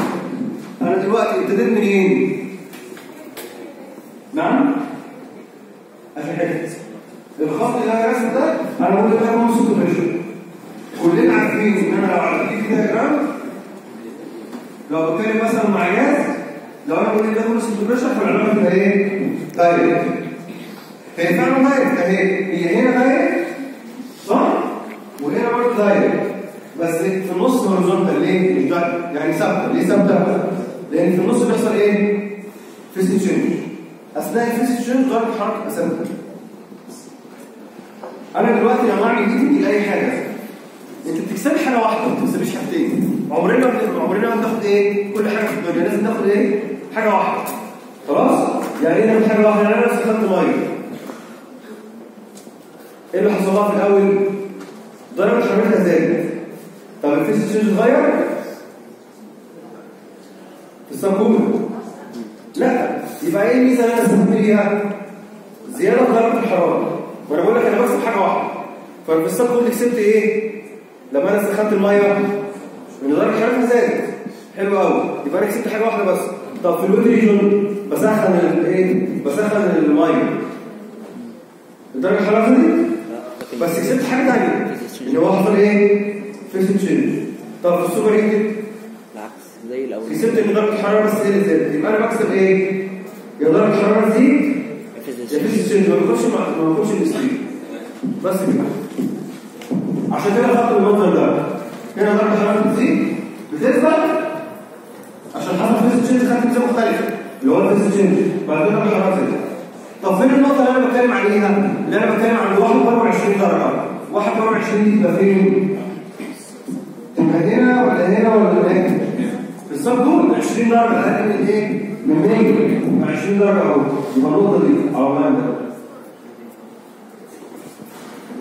أنا دلوقتي ابتديت منين؟ نعم؟ حتة الخط اللي أنا راسمه ده أنا بقول لك ده constant pressure كلنا عارفين إن أنا لو عملت كده diagram لو بتكلم مثلا مع جهاز لو أنا بقول لك ده constant pressure فالعلاقة تبقى إيه؟ direct هي فعلا direct اهي هي هنا direct صح؟ وهنا برضه direct بس في النص horizontal ليه؟ مش يعني ثابتة. ليه ثابتة؟ لأن في النص بيحصل إيه؟ phase change. أثناء ال phase change درجه تبقى ثابته أنا دلوقتي لما اعمل دي دي أي حاجة. أنت بتكسبي حاجة واحدة ما بتكسبيش حاجتين. عمرنا عمرنا ما بناخد إيه؟ كل حاجة في الدنيا. لازم ناخد إيه؟ حاجة واحدة. خلاص؟ يعني إيه حاجة واحدة. يعني أنا استخدمت مية. إيه اللي حصل في الأول؟ درجه حرارتها زادت طب ال phase change اتغير في ال subcooled لا يبقى إيه الميزه اللي أنا استفدت بيها زياده في درجه الحراره وأنا بقول لك أنا بكسب حاجة واحدة ففي ال subcooled كسبت إيه لما أنا سخنت الميه ان درجه حرارتها زادت حلو قوي يبقى أنا كسبت حاجة واحدة بس طب في ال wet region بسخن الايه بسخن الميه الدرجه الحراره دي بس كسبت حاجة ثانية ان هو حصل إيه phase change طب في ال superheated العكس زي الأول. كسبت ان درجه الحرارة بس هي زادت يبقى أنا بكسب إيه؟ يا درجه الحرارة تزيد يا phase change ما بيخش ما بيخش السبيد بس كده. عشان كده خدت المنظر ده. هنا درجه الحرارة بتزيد بتثبت عشان حصل phase change خدت ميزان مختلفة. اللي هو ال phase change بعد كده الحرارة زادت طب فين النقطه اللي أنا بتكلم عليها اللي أنا بتكلم عن 21 درجة. 21 دي تبقى فين؟ تبقى هنا ولا هنا ولا هنا. الصف دول 20 درجة أقل من إيه؟ من 100 ل 20 درجة أهو. يبقى النقطة دي. على ال line ده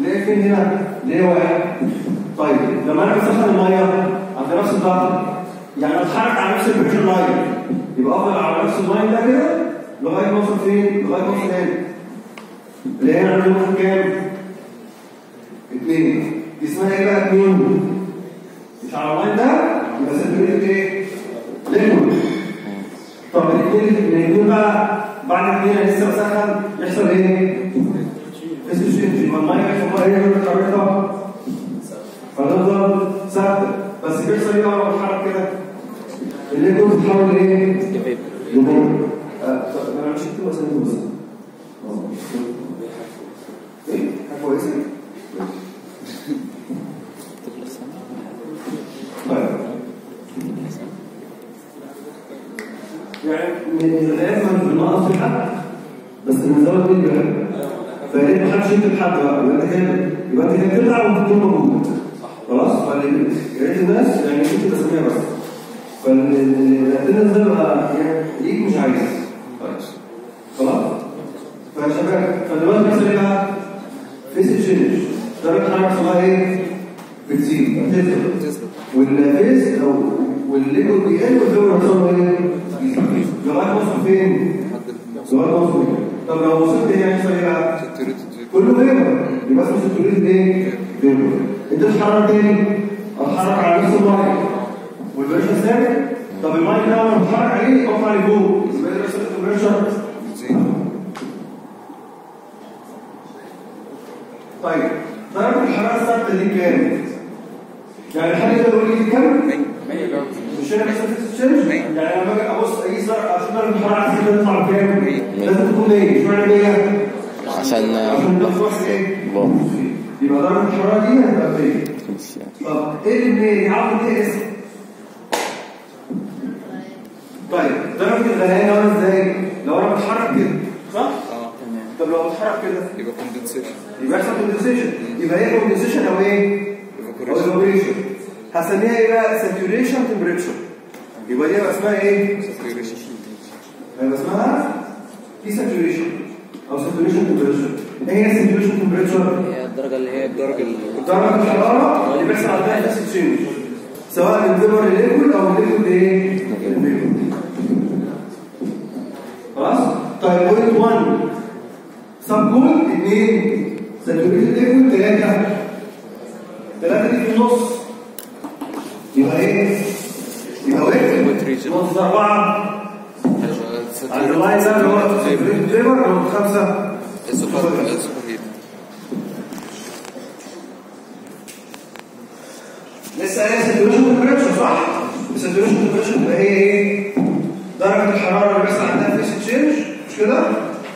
ليه فين هنا؟ ليه واحد؟ طيب لما أنا بسخن المية عند نفس الضغط يعني أتحرك على نفس ال pressure line يبقى أفضل على نفس ال line ده كده لغاية ما أوصل فين؟ لغاية ما أوصل هنا. اللي هنا نقطه كام؟ اثنين دي اسمها إيه بقى؟ اثنين؟ ال line ده يبقى saturated إيه؟ liquid طب الاثنين الاثنين بقى بعد أنا لسه بسخن يحصل إيه؟ الشيء يبقى الميه يحصل لها إيه؟ الخريطه فتفضل ثابته بس بيحصل إيه لما بتحرك كده؟ الليكويد بتتحول آه، طب أنا مش انت بس آه. إيه؟ حاجة كويسة طيب يعني من ما بنقص في حد بس بنزود مين فيا ريت ما حدش يكتب حد بقى؟ يبقى انت كده. يبقى انت كده بتطلع وبتكون موجود خلاص؟ فال- يا ريت الناس يعني يكتب تسميه بس. فال attendance ده بقى يعني ليك مش عايز. طيب. خلاص؟ فيا شباب فدلوقتي بيحصل إيه بقى؟ phase change درجه الحراره اسمها إيه؟ بتزيد. بتزيد. وال phase أو وال liquid بيقل وال vapor بيحصل إيه؟ ما اوصل فين؟ اوصل فين؟ طب لو وصلت هنا هيحصل إيه بقى؟ كله vapor يبقى اسمه saturated إيه؟ vapor انت تتحرك تاني اتحرك على نفس اللاين وال pressure ثابت طب المايك ده لما بتحرك عليه اطلع لفوق يبقى ده بيحصل ال pressure طيب درجه الحرارة الثابتة دي كام؟ يعني الحاجة اللي بقول لي كام؟ مش أنا بيحصل يعني لما باجي ابص اقيس درجه عشان درجه الحراره عايز تطلع بكام؟ لازم تكون 100 اشمعنى 100؟ عشان عشان إيه؟ يبقى درجه الحراره دي هتبقى 100 طب إيه اللي 100 عاوز إيه اسم؟ طيب درجه الغليان عامله إزاي؟ لو أنا بتحرك كده صح؟ طب لو بتحرك كده يبقى condensation يبقى يحصل condensation يبقى هي condensation أو إيه؟ evaporation هسميها إيه بقى؟ saturation temperature يبقى دي هيبقى اسمها إيه؟ هيبقى اسمها دي saturation أو saturation temperature إيه هي ال saturation temperature؟ هي الدرجة اللي هي الدرجة اللي درجه الحراره اللي بيحصل عندها phase change سواء من vapor ل liquid أو liquid إيه؟ خلاص؟ طيب point 1 sub cool 2 saturated liquid 3 3 دي في النص يبقى إيه؟ يبقى wet region. نص 4 عند ال line ده اللي هو 5 ال super heat لسه قايل saturation temperature صح؟ ال saturation temperature يبقى هي إيه؟ درجة الحرارة اللي بيحصل عندها phase change مش كده؟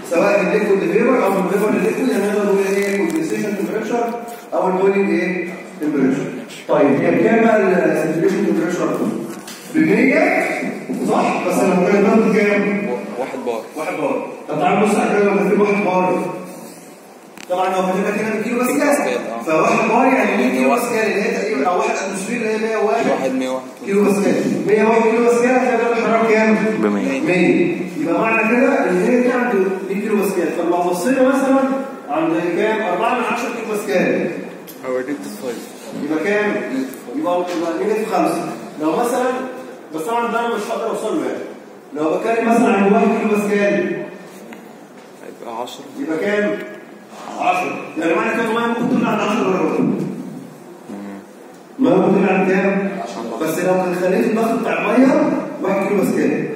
سواء من liquid ل vapor أو من vapor ل liquid يعني نقدر نقول إيه condensation temperature أو ال boiling إيه؟ temperature. طيب هي بكام بقى ال saturation temperature؟ ب 100 صح؟ بس لما كان الضغط كام؟ واحد بار واحد بار طب تعال بص على كده لما في واحد بار طبعا لو كاتبها كده بكيلو باسكال باسكال، آه. فواحد بار يعني 100 كيلو باسكال اللي هي تقريبا أو واحد atmosphere اللي هي 101 واحد 101 كيلو باسكال 101 كيلو باسكال هتلاقي درجه الحرارة كام؟ ب 100. 100 يبقى معنى كده إن هي دي عند 100 كيلو باسكال طب لو بصينا مثلا عند كام؟ 4 من 10 كيلو باسكال أو negative 5 يبقى كام؟ يبقى يبقى negative 5 لو مثلا بس طبعا ده أنا مش هقدر أوصل له يعني. لو بتكلم مثلا عن 1 كيلو باسكال هيبقى 10 يبقى كام؟ 10 يعني معنى كده الميه ممكن تطلع عند 10 درجات الميه ممكن تطلع عند كام؟ بس لو كان خليت الضغط بتاع المية 1 كيلو باسكال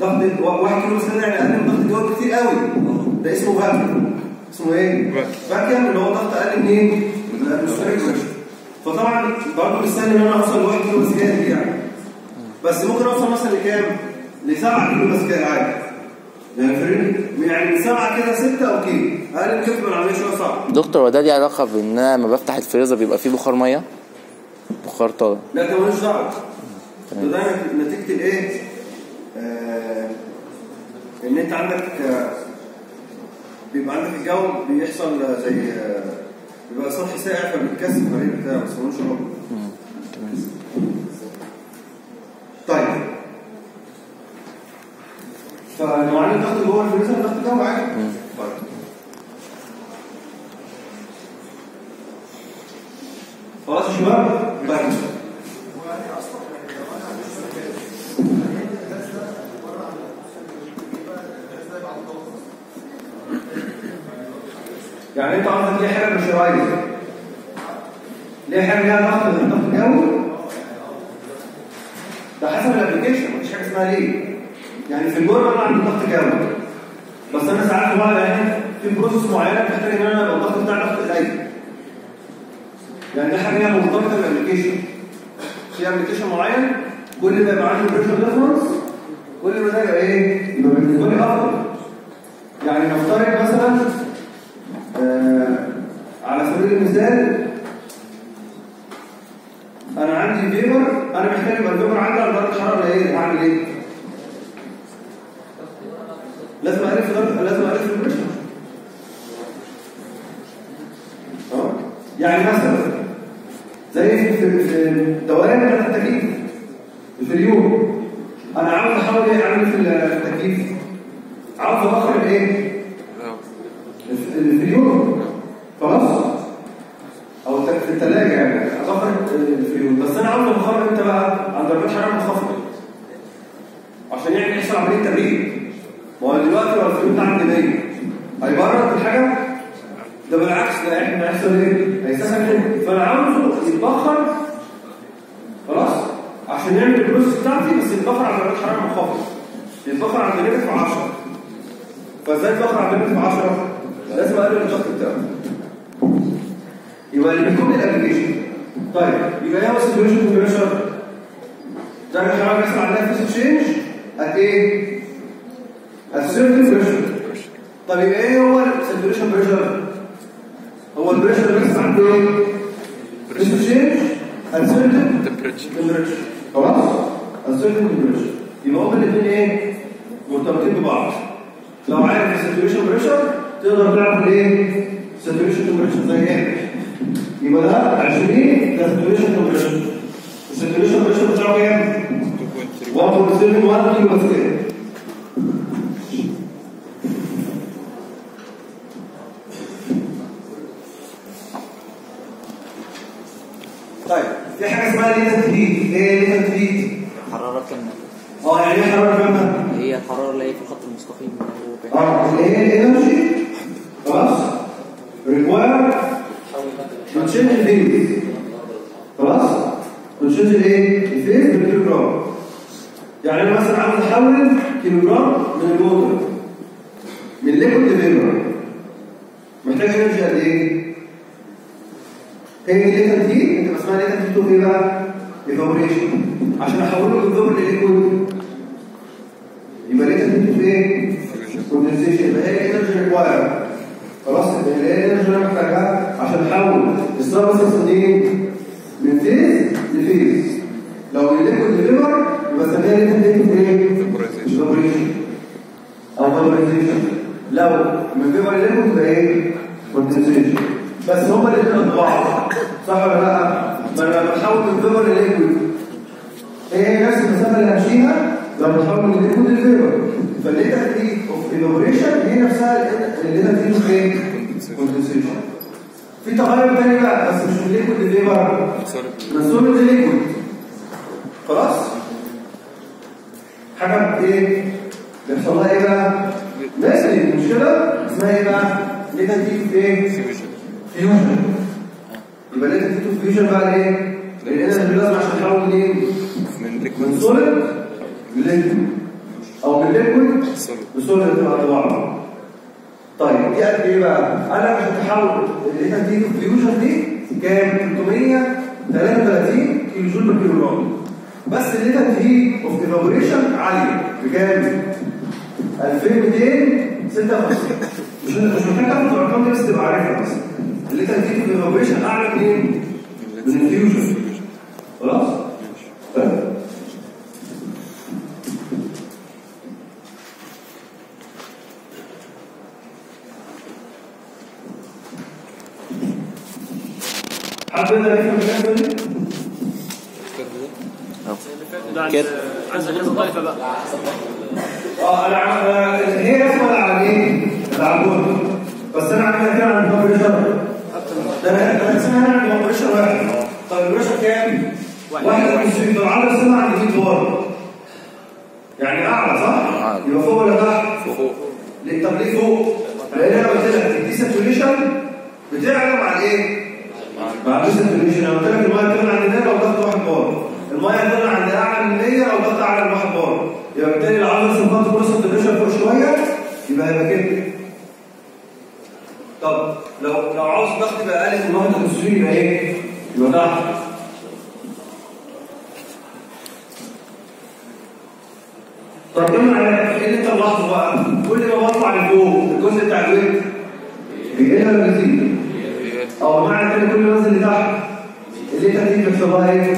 ضغط 1 كيلو باسكال يعني أقل من ضغط الجو كتير قوي. ده اسمه vacuum. اسمه إيه؟ vacuum. اللي هو ضغط أقل منين؟ من ال atmospheric فطبعا برضه مستني ان أنا اوصل ل 1 كيلو دي يعني. بس ممكن أوصل مثلا لكام؟ ل 7 كيلو باسكال عادي. يعني يعني من 7 كده 6 أو كيلو أقل من كده العملية شوية صعبه دكتور وده ليه علاقة بإن أنا لما بفتح الفريزر بيبقى فيه بخار مية؟ بخار طالع لا ده ملوش دعوة. ده ده نتيجة الإيه؟ آه إن أنت عندك آه بيبقى عندك الجو بيحصل زي آه بيبقى سطح ساقع فبيتكسر المريء بتاعه بس ملوش علاقه طيب. فلو عندي ضغط جوه الفريزر ضغط جو عادي طيب. خلاص يا شباب. يعني انت عندك ليه حاجة ليها ضغط ضغط الجو ده حسب ال application مفيش حاجة اسمها ليه. يعني في الجول أنا عندي ضغط جو بس أنا ساعات بعض الأحيان في process معينة بتحتاج إن أنا الضغط بتاعي ضغط قليل. يعني ده حاجة مرتبطة بال application في application معين كل ما يبقى عندي pressure difference كل ما ده يبقى إيه؟ يبقى بالنسبة لي أفضل. يعني نفترض مثلا آه على سبيل المثال أنا عندي vapor أنا محتاج يبقى ال vapor عندي على درجة حرارة قليلة هعمل إيه؟ لازم اعرف لازم اعرف ال pressure. أه؟ يعني مثلا زي في الدوائر بتاعت التكييف في اليوم أنا عاوز احاول إيه؟ اعمل في التكييف. عاوز ابخر الايه؟ الفريون خلاص أو الت- في الثلاجه يعني ابخر بس أنا عاوز ابخر إمتى بقى عند درجات حراره منخفضه عشان يعني يحصل عمليه تبريد ما هو دلوقتي لو الفريون ده عندي ضيق هيبرد الحاجة ده بالعكس ده إحنا هيحصل إيه؟ هيسخن منه. فأنا عاوزه يتبخر. خلاص؟ عشان يعمل ال process بتاعتي بس يتبخر على درجات حراره منخفضه يتبخر عند negative 10 فإزاي اتبخر عند negative 10 لازم اقلل الضغط بتاعه. يبقى اللي بيكون ال application طيب يبقى إيه هو ال saturation temperature درجه الحراره بيحصل عليها phase change at إيه؟ at certain pressure طب يبقى إيه هو ال saturation pressure؟ هو ال pressure بيحصل عنده إيه؟ phase change at certain temperature خلاص؟ at certain temperature يبقى هما الاثنين إيه؟ مرتبطين ببعض. لو عارف ال saturation pressure تقدر تعرف الايه saturation temperature زي إيه؟ يبقى ده 20 ده saturation temperature ال saturation pressure بتاعه كام؟ 1.71 كيلو باسكال طيب في حاجة اسمها latent heat إيه latent heat حرارة كاملة. آه يعني إيه حرارة كاملة؟ 100 كيلو من الووتر من ليكويد لفيبر محتاج انرجي قد إيه؟ هي دي كان تي أنت بسمعها ليتر تي تقول إيه بقى؟ ايفابوريشن عشان احوله من فيبر لليكويد يبقى ليتر دي بتقول إيه؟ كوندنسيشن يبقى هي الانرجي ريكوايرد خلاص يبقى هي الانرجي اللي أنا محتاجها عشان أحول. السبستنس دي ليه طب ليه فوق؟ لأن أنا قلت لك الدي ساتوريشن بتعلى مع الايه؟ مع الدي ساتوريشن أنا قلت لك الميه بتغلى عند 100 لو ضغط 1 بار الميه هتغلى عند أعلى من 100 لو ضغط أعلى من 1 بار يبقى بالتالي لو عاوز صفات كورس ساتوريشن فوق شوية يبقى هيبقى كده طب لو لو عاوز ضغط يبقى أقل من 1 يبقى إيه؟ يبقى تحت طب إيه معنى بقى؟ كل ما بطلع لفوق الجزء بتاع الويب بيقل ولا بيزيد؟ أو معنى كده كل ما انزل لتحت اللي هتيجي تحسبها إيه؟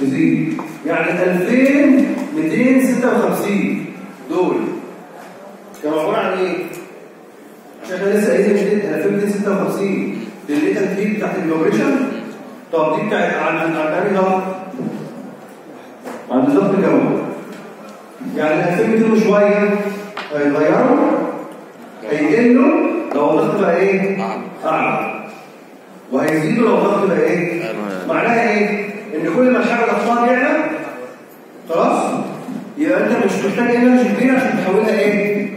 تزيد يعني 2256 دول كانوا عبارة عن إيه؟ عشان إحنا لسه قايلين 2256 دي اللي بتجيب بتاعت طب دي بتاعت عن عن عن أنهي ضغط؟ عند يعني 2200 شوية هيتغيروا هيقلوا لو الضغط بقى إيه؟ اعلى وهيزيدوا لو الضغط بقى إيه؟ معناها إيه؟ إن كل ما الحاجة ضغطها يعلى خلاص؟ يبقى أنت مش محتاج energy كبيره عشان تحولها إيه؟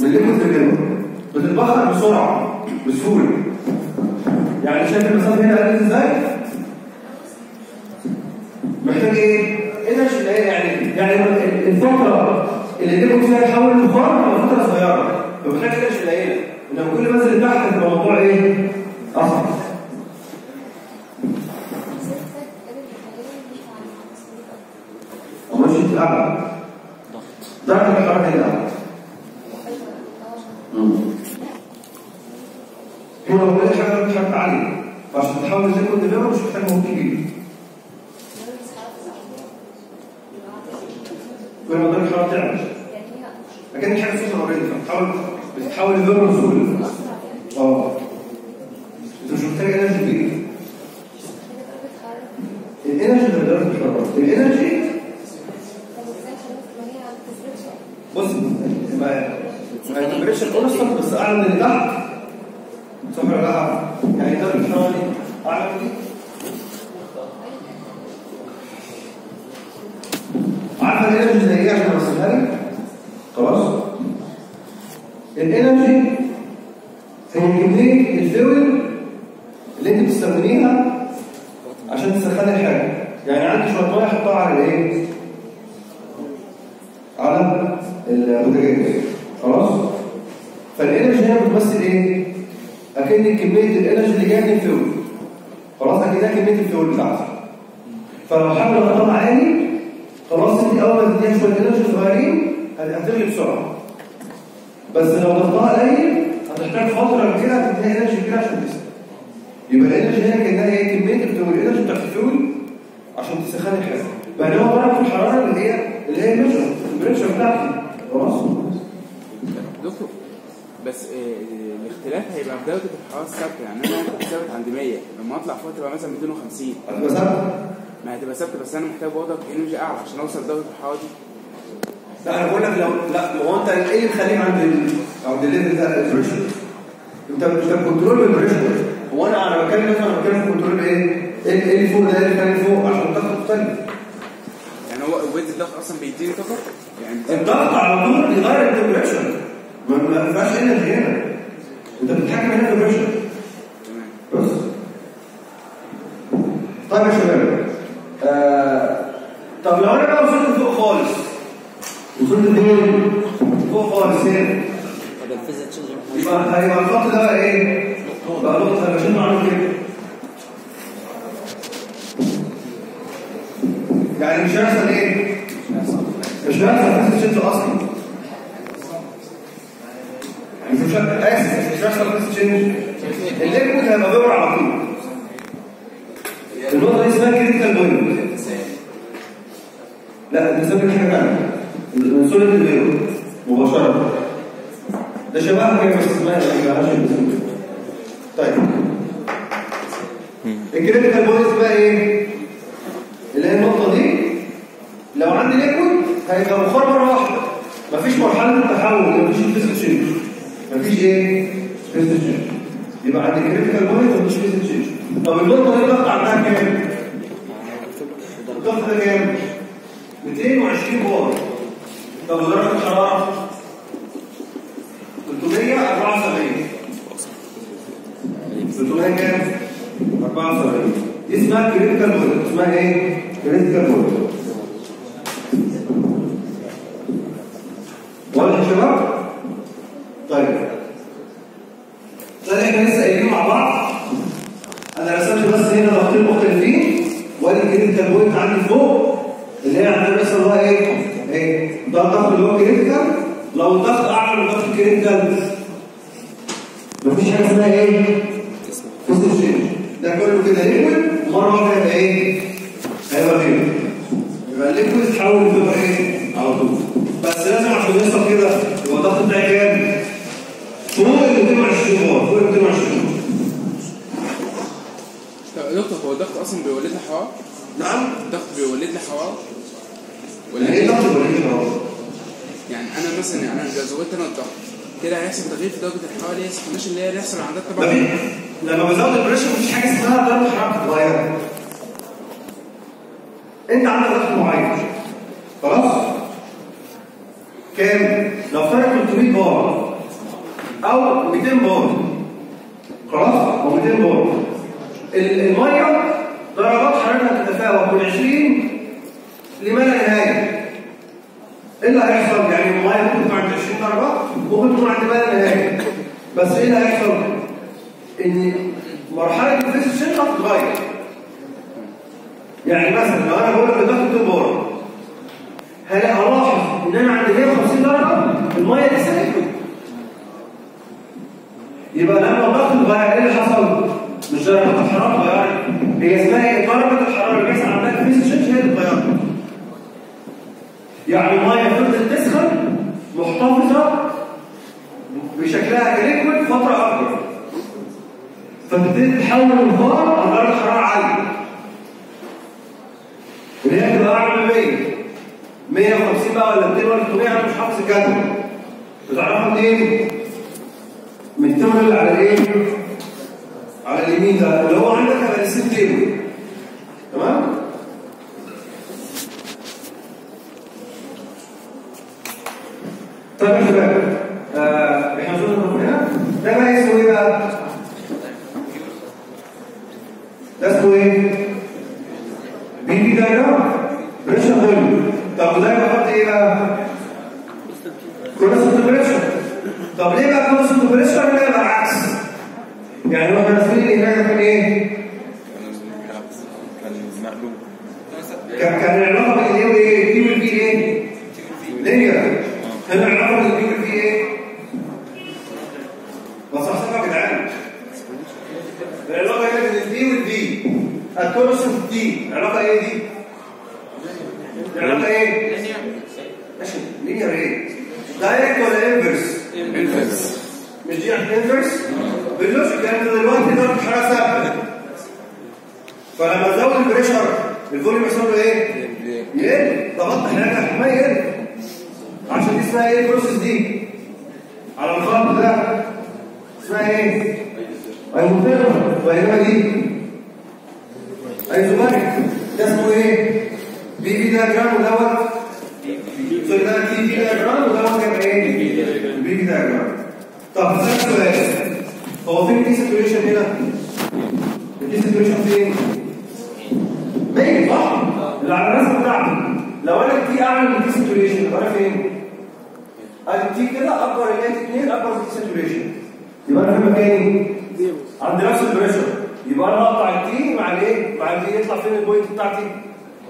من ليكويد لجلد بتتبخر بسرعة بسهولة يعني شايف المسافه هنا قلت إزاي؟ محتاج إيه؟ energy اللي هي يعني يعني الفترة اللي ال liquid فيها يتحول لبخار تبقى فترة صغيرة. فمحتاج energy قليله انما كل ما أنزل تحت الموضوع إيه؟ اصعب وماشي في الاعلى درجه الحراره الاعلى هنا لو لقيت حاجة حاجة عاليه فعشان تحول ال liquid ل vapor مش محتاج مجهود كل ما تعلى لكن حاجة سخنه already فبتحاول بتتحول ل vapor بسهوله آه انت مش محتاج energy كبير ال energy اللي درجه الحراره ال energy بص ما ما ال temperature constant بس اعلى من اللي تحت. صح ولا لا؟ يعني الحراره دي اعلى من دي عارفه ال energy زي إيه عشان لك؟ خلاص؟ ال energy هي كميه الفويل اللي أنت بتستخدميها عشان تسخني الحاجة يعني عندي شوية مية أحطها على الإيه؟ على البوتاجاز خلاص فال energy هنا بتمثل إيه اكن كمية ال energy اللي جاية من الفيول خلاص أكنها كمية الفيول بتاعتي فلو حاجة ضغطها عالي خلاص انت أول ما تديها شوية energy صغيرين هتغلي بسرعة. بس لو ضغطها قليل هتحتاج فترة كده هتديها energy كبيره عشان تسخن. يبقى ال energy هنا كانها هي كمية ال energy بتاعت الفيول عشان تسخني الحاجة. بينما درجه الحرارة اللي هي اللي هي ال measure ال pressure بتاعتي. خلاص؟ دكتور بس آه، الاختلاف هيبقى في درجة الحرارة الثابتة. يعني أنا ثابت عند 100 لما أطلع فوق تبقى مثلا 250 هتبقى ثابتة؟ ما هتبقى ثابتة بس أنا محتاج برضك energy اعلى عشان أوصل لدرجة الحرارة دي. لا أنا بقول لك لو لا هو أنت إيه اللي مخليك عند. عند ال level ده؟ ال pressure. انت مش control بال pressure هو أنا أنا بتكلم أنا بتكلم control؟ إيه؟ إيه اللي فوق ده؟ إيه اللي كان فوق؟ عشان الضغط مختلف. يعني هو ويت الضغط أصلا بيديني طاقة؟ يعني الضغط على طول بيغير ال temperature. ما فيهاش energy هنا. أنت بتتحكم هنا في ال pressure. تمام. بس. طيب يا شباب. آه... طب لو أنا بقى وصلت فوق خالص وصلت فين؟ فوق خالص هنا يبقى هيبقى الخط ده بقى إيه؟ بقى نقطة شنو عامل كده يعني مش هيحصل إيه؟ مش هيحصل phase change أصلا يعني مش هيحصل phase change ال liquid هيبقى vapor على طول النقطة دي اسمها critical point لا بسبب حاجة ثانية من solid ل vapor مباشرة. ده شبهها كده بس اسمها مالهاش اسم طيب. ال critical point بقى إيه؟ اللي هي النقطة دي. لو عندي liquid هيبقى بخار مرة واحدة. مفيش مرحلة التحول مفيش phase change مفيش إيه؟ phase change يبقى عند ال critical point مفيش phase change طب النقطة دي الضغط عندها كام؟ الضغط ده كام؟ 220 بار طب درجه الحراره 374 300 كام؟ 74 دي اسمها critical point اسمها إيه؟ critical point واضح يا شباب؟ طيب ده إحنا لسه قايلين مع بعض أنا رسمت بس هنا ضغطين مختلفين وادي ال critical point عندي فوق اللي هي عندنا اللي هو إيه؟ إيه؟ ده الضغط اللي هو critical لو الضغط أعلى من ضغط ال critical مفيش حاجة اسمها إيه؟ phase change ده كله كده liquid مرة واحدة هيبقى إيه؟ هيبقى vapor يبقى ال liquid يتحول لتبقى إيه؟ على طول بس لازم عشان يوصل كده يبقى الضغط بتاعي كام؟ فوق ال 220 بار فوق ال 220 طب يا دكتور هو الضغط أصلا بيولد لي حوار نعم؟ الضغط بيولد لي حوار ولا إيه الضغط ولا إيه الضغط؟ يعني أنا مثلا يعني أنا لو زودت أنا الضغط كده هيحصل تغيير في درجة الحراره اللي هي مش اللي هي بيحصل عندها طبعا لما بزود ال pressure مفيش حاجة اسمها درجة حرارة بتتغير انت عندك ضغط معين خلاص؟ كام؟ لو فرق 300 بار أو 200 بار. خلاص؟ أو 200 بار. ال- المية درجات حرارتها تتفاوت من 20 لما لا نهاية. إيه اللي هيحصل؟ يعني المية تكون عند 20 درجه ممكن تكون عند ما لا نهايه بس إيه اللي هيحصل؟ إن مرحلة ال phase هتتغير. يعني مثلا لو أنا بقول لك ضغط البار هلا هلاحظ إن أنا عند 150 درجة المية دي سائلة يبقى لما الضغط اتغير إيه اللي حصل؟ مش درجة الحرارة اتغيرت. هي اسمها إيه؟ درجة الحرارة اللي بيحصل عندها ال phase هي اللي اتغيرت. يعني المية فضلت تسخن محتفظة بشكلها ك liquid فتره أكبر فتبتدي تتحول من بار على درجة حرارة عالية اللي هي تبقى اعلى من 100 150 بقى ولا 200 ولا 300 أنا مش حافظ الجدول بتعرفها منين؟ من التمر على الإيه؟ على اليمين ده اللي هو عندك على ال steam table تمام؟ طيب يا شباب آه، إحنا وصلنا من هنا ده بقى اسمه إيه بقى؟ ده اسمه إيه؟ P-V diagram pressure volume طب وده بحط إيه بقى؟ constant pressure طب ليه بقى constant pressure هنا يبقى العكس؟ يعني هو إحنا راسمين اللي هنا كان إيه؟ كان مقلوب كان كان العلاقه بين الايه وايه؟ ال T وال V إيه؟ linear هنا العلاقه بين ال P وال V إيه؟ بس احسن يا جدعان العلاقه هنا بين ال P وال V ال constant دي العلاقه إيه دي؟ العلاقه إيه؟ ماشي linear إيه؟ direct ولا inverse؟ inverse مش دي inverse؟ بال logic انت دلوقتي درجه الحراره ثابته فلما ازود ال pressure ال volume يحصل له إيه؟ يقل ضغط حرارة ما يقل عشان دي اسمها إيه ال process دي؟ على الخط ده اسمها إيه؟ isothermal بينما دي isobaric ده اسمه إيه؟ P-V diagram ودوت sorry ده T-V diagram ودوت هيبقى إيه؟ P-V diagram طب هسألك سؤال هو فين T saturation هنا؟ T saturation فين؟ باين صح؟ اللي على الرسم بتاعتي لو أنا دي اعمل من دي سيتويشن يبقى أنا فين؟ ادي دي كده اكبر من دي 2 اكبر من دي سيتويشن يبقى أنا في مكاني عند نفس البريشر يبقى أنا أقطع التي مع الايه؟ مع الدي يطلع فين البوينت بتاعتي؟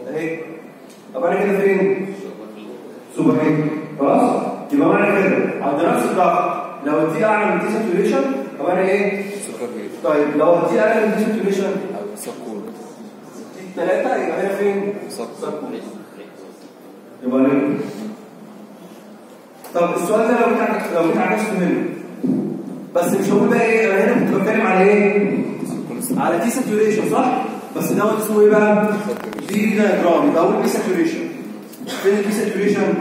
اهي يبقى أنا كده فين؟ سوبر هيك خلاص؟ يبقى معنى كده عند نفس الضغط لو التي أعلى من دي سيتويشن يبقى أنا إيه؟ سكر هيك طيب لو التي أقل من أو سكور ثلاثة يبقى هنا فين؟ سكر يبقى ليه؟ طب السؤال ده لو جيت لو جيت عكسته هنا بس مش هقول بقى إيه أنا هنا كنت بتكلم على إيه؟ على دي ساتوريشن صح؟ بس دوت اسمه إيه بقى؟ دي دايجرام يبقى أقول دي ساتوريشن فين الدي ساتوريشن؟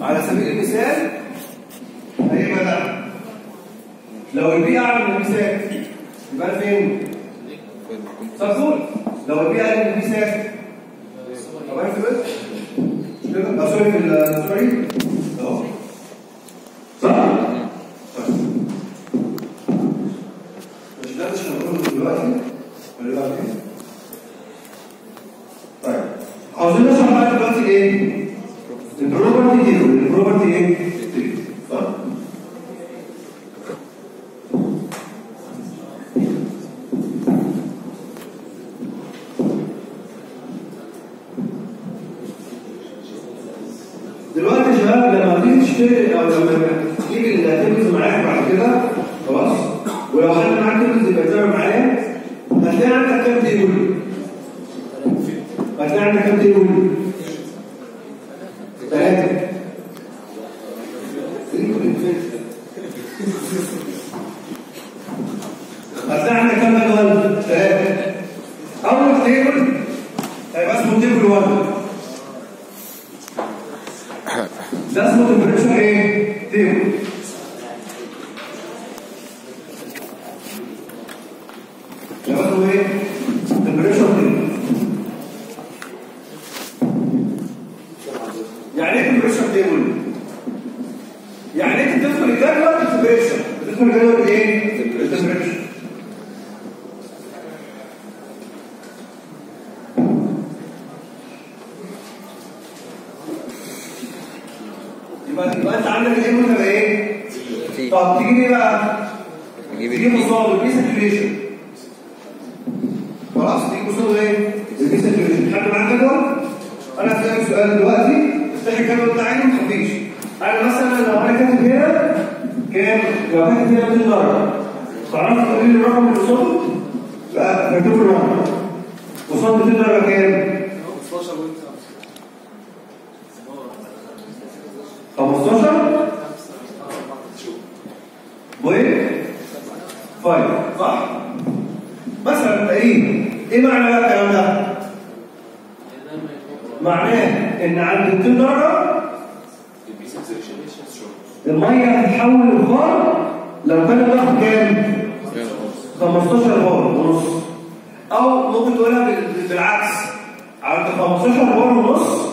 على سبيل المثال هيبقى ده لو البي اعلى من المثال يبقى أنا فين؟ صفول لو البي اعلى من المثال طب بس؟ مش كده؟ آه سوري في ال- سوري اهو صح؟ طيب. مش ده مش هنقوله دلوقتي ولا بعد كده؟ طيب عاوزين نشرح بقى دلوقتي إيه؟ ال property دي ال property إيه؟ دي. طيب دلوقتي يا شباب لما تيجي تشتري أو لما تيجي ال activities معاك بعد كده خلاص ولو حد معاك activities يبقى تعمل معايا هتلاقي عندك كام table؟ هتلاقي عندك كام table؟ ثلاثة هتلاقي عندك كام جدول؟ ثلاثة أول table هيبقى اسمه table 1 ده اسمه temperature إيه؟ table ده اسمه إيه؟ temperature table يعني إيه temperature table؟ يعني انت تدخل الجدول ال temperature تدخل الجدول إيه؟ ال temperature يبقى انت عندك الايه متبقى إيه؟ طب تيجي إيه بقى؟ نجيب تيجي ال P saturation خلاص تيجي قصاده إيه؟ ال P saturation حد معاه جدول؟ أنا هسألك سؤال دلوقتي افتح الجدول بتاعي ما تخافيش أنا مثلا لو أنا كاتب هنا كام؟ لو كاتب هنا 200 درجة تعرف تقول لي الرقم اللي قصاده؟ لا مكتوب له رقم قصاد 200 درجة كام؟ 15 point five صح؟ مثلا تقريبا إيه معنى بقى الكلام ده؟ معناه إن عند 200 درجة المية هتتحول لبخار لو كان الضغط كام؟ 15 بار ونص أو ممكن تقولها بال- بالعكس عند 15 بار ونص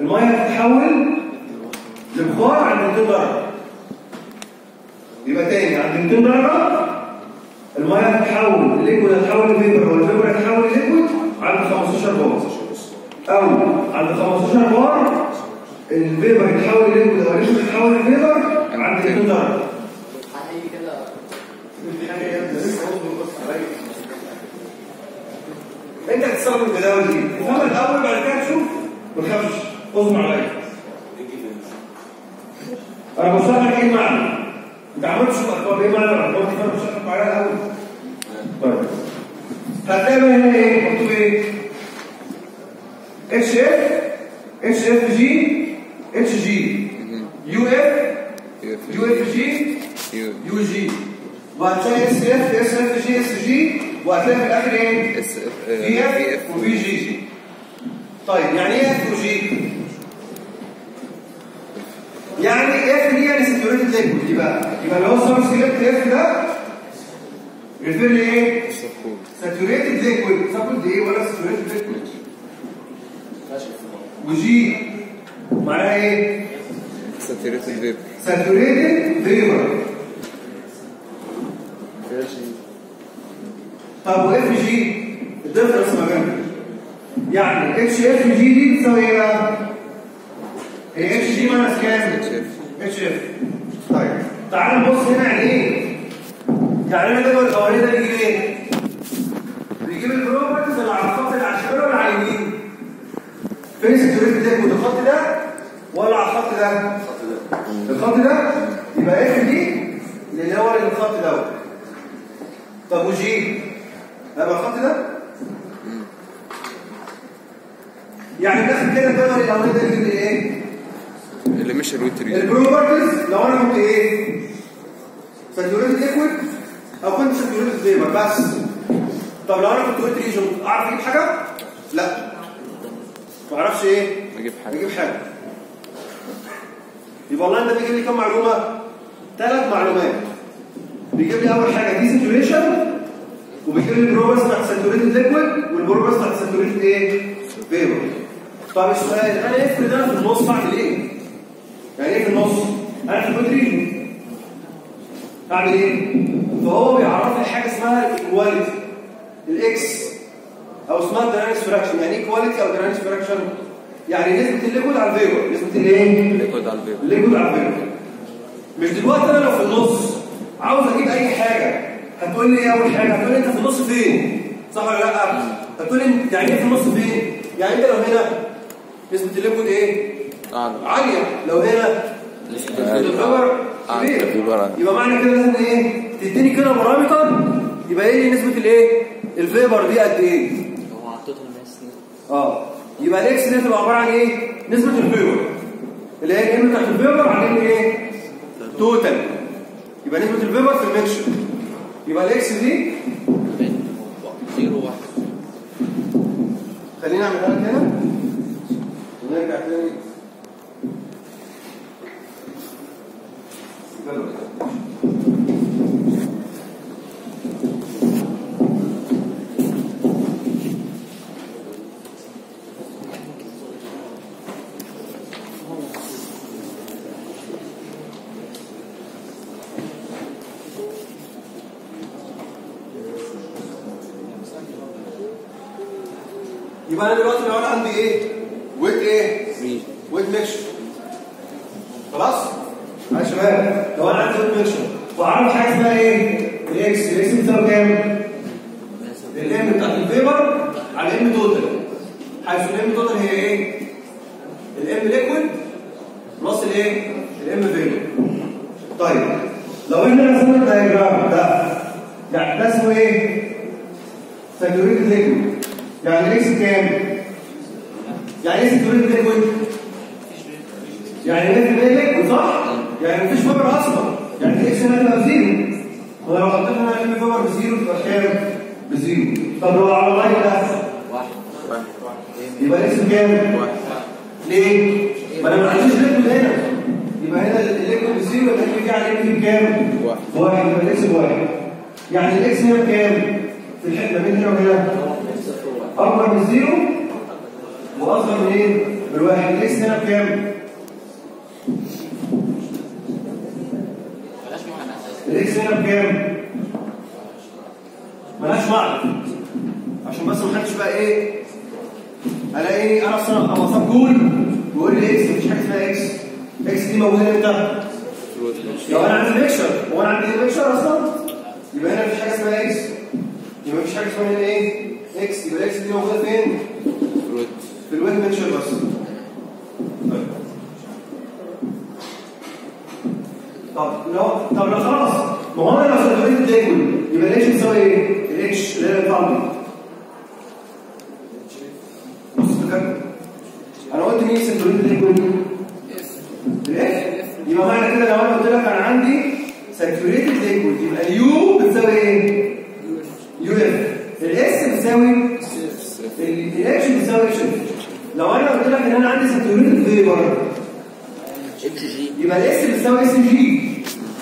المية هتتحول لبخار عند 200 درجة يبقى تاني عند 200 درجه المية هتتحول الليكويد هتتحول لفيبر والفيبر هتتحول لليكويد عند 15 بار أو عند 15 بار الفيبر يتحول لليكويد أو الليكويد يتحول لفيبر عند 200 درجه أنت هتستخدم الجداول دي. تفهمها الأول بعد كده تشوف. ما تخافش اصبر عليا. أنا بشرح لك إيه المعنى؟ دي الأول طيب هتلاقي بقى؟ هنا إيه مكتوب إيه؟ إتش إف؟ إتش إف جي؟ إتش جي؟ يو إف؟ يو إف جي؟ يو جي. وهتلاقي اس إف اس إف جي اس جي. وهتلاقي في الآخر إيه؟ s vf و vg. طيب يعني إيه f و g يعني f دي يعني saturated liquid يبقى يبقى لو هو subscript f ده refer لإيه? saturated liquid saturated إيه ولا saturated liquid و g معناها إيه? saturated vapor saturated vapor طب و fg ال difference ما بينهم. يعني اتش اف جي دي بتساوي إيه بقى؟ هي hg minus كام؟ hf طيب تعال نبص هنا يعني إيه؟ يعني الجدول الاولاني ده بيجيب إيه؟ بيجيب ال properties اللي على الخط اللي على الشمال ولا على اليمين؟ فين السكيورتي ده الخط ده ولا على الخط ده؟ الخط ده يبقى f دي اللي هو الخط دوت طب وجي هيبقى الخط ده يعني ناخد كده الجدول الاولاني ده لي إيه؟ اللي مش الوتر البروبرتيز لو أنا كنت إيه؟ ساتوريتد ليكويد أو كنت ساتوريتد فيبر بس طب لو أنا كنت قلت ريجن أعرف أجيب حاجة؟ لا ما أعرفش إيه؟ أجيب حاجة أجيب حاجة يبقى ال line ده بيجيب لي كام معلومة؟ ثلاث معلومات بيجيب لي أول حاجة P saturation وبيجيب لي ال properties بتاعت saturated liquid وال properties بتاعت saturated إيه؟ vapor طب السؤال أنا افرض أنا في النص بعمل إيه؟ يعني إيه في النص؟ أنا في ال wet region بعمل إيه؟ فهو بيعرف لي حاجة اسمها ال quality ال x أو اسمها ال dryness fraction يعني إيه quality أو dryness fraction؟ يعني نسبة ال liquid على ال vapor نسبة الايه؟ liquid على ال vapor ال liquid على ال vapor مش دلوقتي أنا لو في النص عاوز أجيب أي حاجة هتقول لي إيه أول حاجة؟ هتقول لي أنت في النص فين؟ صح ولا لأ؟ هتقول لي يعني إيه في النص فين؟ يعني أنت لو هنا نسبة ال liquid إيه؟ أعلى عالية. لو هنا نسبه ال vapor آه، ال vapor. يبقى معنى كده لازم إيه؟ تديني كده parameter يبقى إيه نسبة الايه؟ ال vapor دي قد إيه؟ هو دي آه. يبقى ال x دي تبقى عبارة عن إيه؟ نسبة الفيبر. اللي هي الام بتاعت الفيبر الام إيه؟ توتال يبقى نسبة ال vapor في ال mixture يبقى ال x دي zero واحد. خلينا نعملها لك هنا ونرجع تاني. يبقى أنا دلوقتي لو أنا عندي إيه؟ wet إيه؟ wet mixture خلاص؟ شباب لو أنا عندي mixture وأعرف حاجة اسمها إيه؟ الاكس الاكس بتساوي كام؟ الام بتاعت الفيبر على الام توتال حيث الام توتال هي إيه؟ ال m liquid plus الإيه؟ ال m vapor طيب لو إحنا رسمنا ال diagram ده يعني ده اسمه إيه؟ saturated liquid يعني ال X كام؟ يعني إيه saturated liquid؟ يعني liquid صح؟ يعني مفيش vapor أصلا يعني ال X هنا تبقى ب zero ولو حطينا هنا ال M vapor ب zero تبقى كام؟ ب zero طب لو على ال line ده واحد يبقى ال X بكام؟ ليه؟ ما أنا ما عنديش liquid هنا يبقى هنا ال liquid ب zero يبقى جه على ال M بكام؟ واحد. واحد يبقى ال X بواحد يعني ال X هنا بكام؟ في الحته بين هنا وهنا أكبر من zero وأصغر من إيه؟ من واحد ال X هنا بكام؟ ال X هنا بكام؟ ملهاش معنى. عشان بس ما حدش بقى إيه؟ الاقي أنا أصلا ابقى subcool ويقول لي X مفيش حاجة اسمها X. X دي موجودة إمتى؟ لو أنا عندي mixture هو أنا عندي mixture أصلا؟ يبقى هنا مفيش حاجة اسمها X. يبقى مفيش حاجة اسمها هنا إيه؟ X. يبقى ال X دي موجودة فين؟ في الويب. mixture بس. طب لو طب لو خلاص ما هو أنا لو saturated liquid يبقى ال H بيساوي إيه؟ ال H اللي هي الفاميلي بص بجد أنا قلت مين saturated liquid؟ ال F يبقى معنى كده لو أنا قلت لك أنا عندي saturated liquid يبقى ال U بتساوي إيه؟ UF. ال S بتساوي ال H بتساوي H. لو أنا قلت لك إن أنا عندي saturated vapor يبقى ال S بتساوي SG.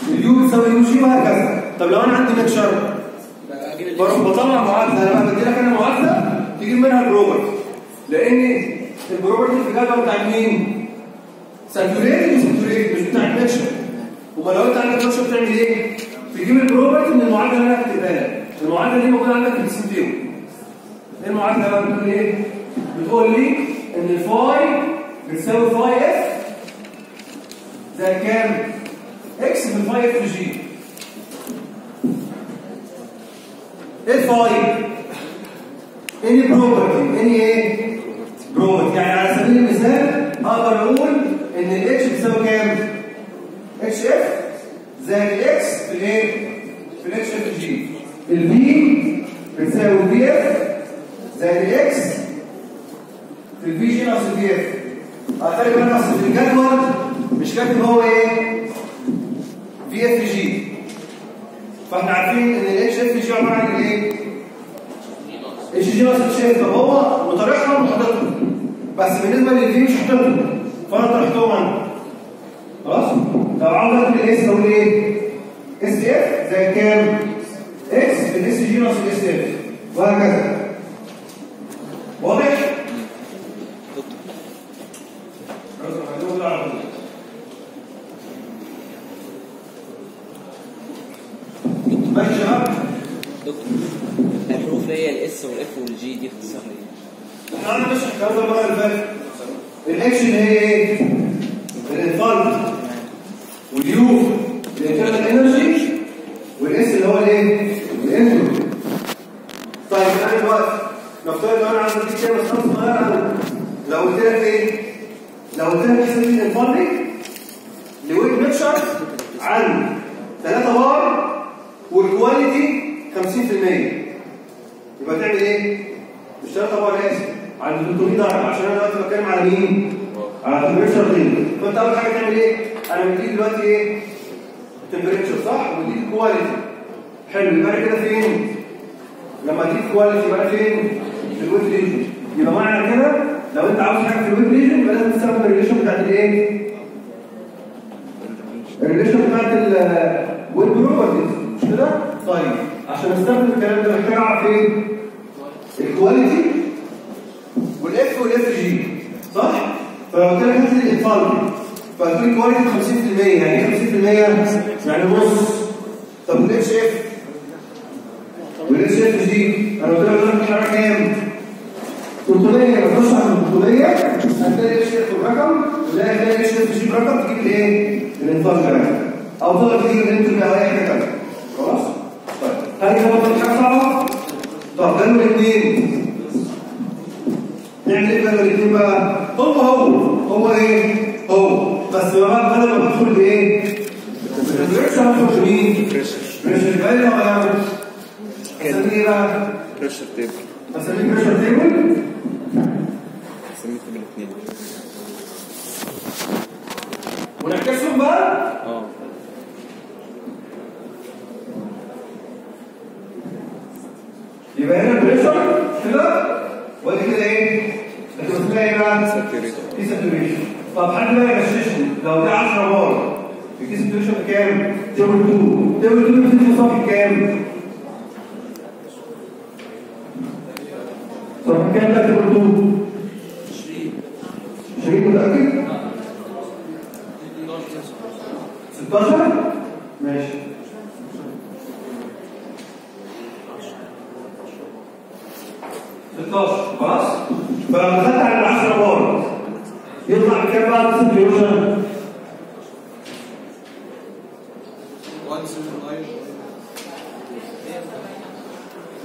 ال U بتساوي UG وهكذا طب لو أنا عندي mixture بروح بطلع معادله أنا بدي لك أنا معادله تجيب منها ال property لأن ال property في الجدول بتاع مين؟ saturated و saturated مش بتاع ال mixture امال لو أنت عندك mixture بتعمل إيه؟ تجيب ال property من المعادلة اللي أنا هكتبها لك المعادلة دي موجودة عندك في ال C table إيه المعادلة بقى بتقول إيه؟ بتقول لي إن ال phi بتساوي phi F ده كام؟ X في ال phi FG إيه ال phi؟ any property any إيه؟ property يعني على سبيل المثال أقدر أقول إن ال H بتساوي كام؟ HF زائد ال X في الايه؟ في ال HFG ال V بتساوي VF زائد ال X في ال VG ناقص ال VF خلي بالك اصل في الجدول مش كاتب هو إيه؟ VFG فاحنا عارفين إن ال HFG عبارة عن إيه؟ HG ناقص HF هو وطارحهم وحاططهم بس بالنسبة لل V مش حاططهم فأنا طرحتهم أنا خلاص؟ طب عاوز اكتب ال S أو الايه؟ SF زائد كام؟ X ال SG ناقص ال SF وهكذا واضح؟ الاس والاف والجي دي اختصارنا إيه؟ تعالى بس الكلام ده المره اللي فاتت الاكشن هي إيه؟ الانفالت واليو الانترنال انرجي والاس اللي هو الايه؟ الانفلو طيب أنا دلوقتي نفترض ان أنا عندي كام مسافه صغيره لو قلت لك إيه؟ لو قلت لك اسم الانفالت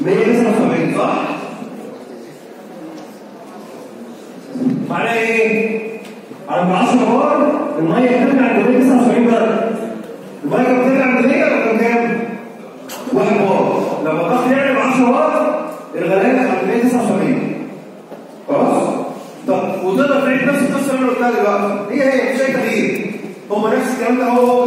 172 صح؟ معنى إيه؟ عند 10 بار الميه بترجع عند 179 درجه الميه كانت بترجع عند 100 ولا كام؟ 1 بار لما الضغط يعلى ب 10 بار الغليان عند 179 خلاص؟ طب وتقدر تعيد نفس القصة اللي أنا قلتها دلوقتي هي هي مفيش اي تغيير هو نفس الكلام ده هو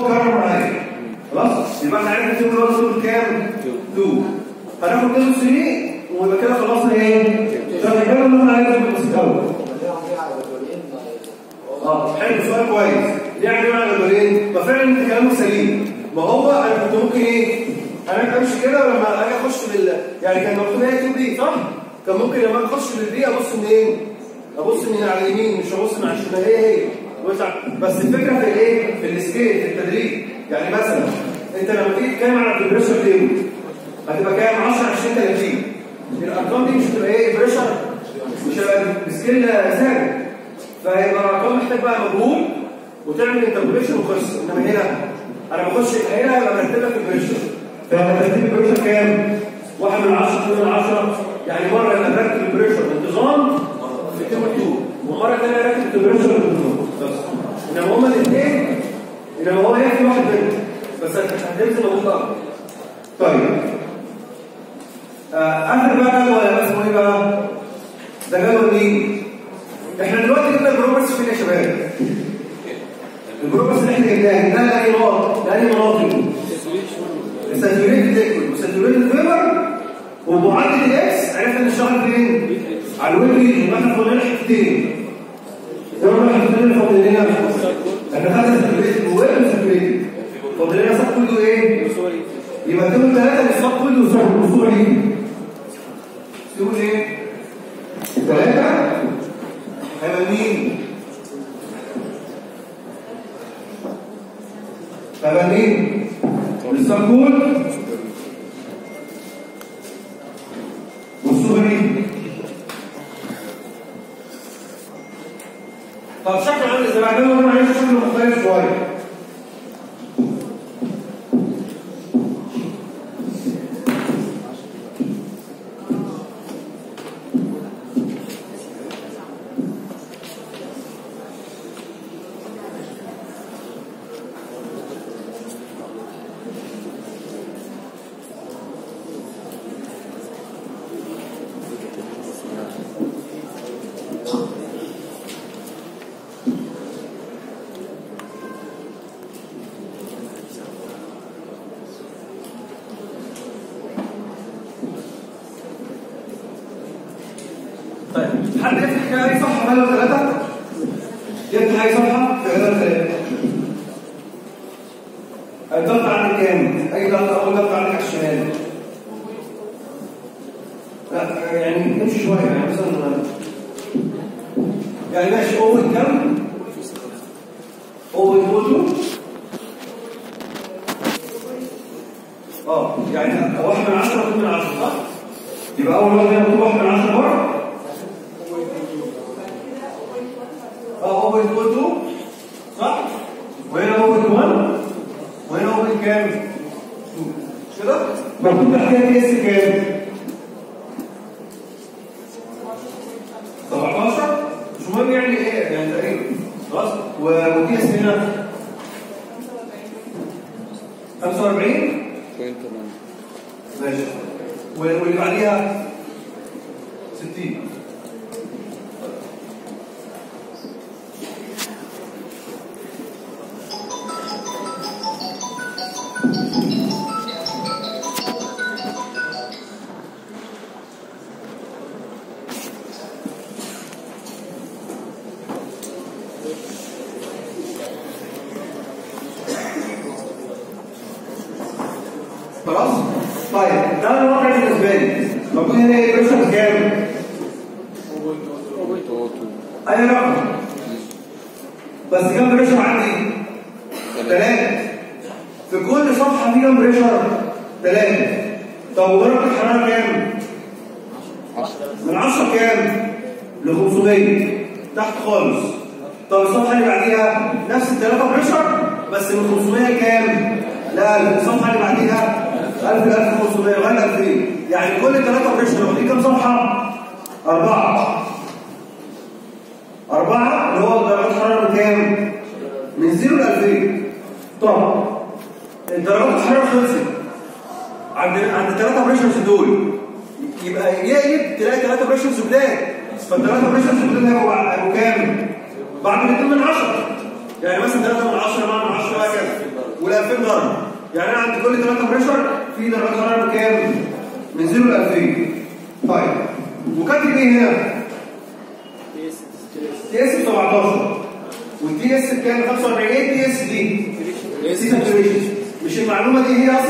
Well,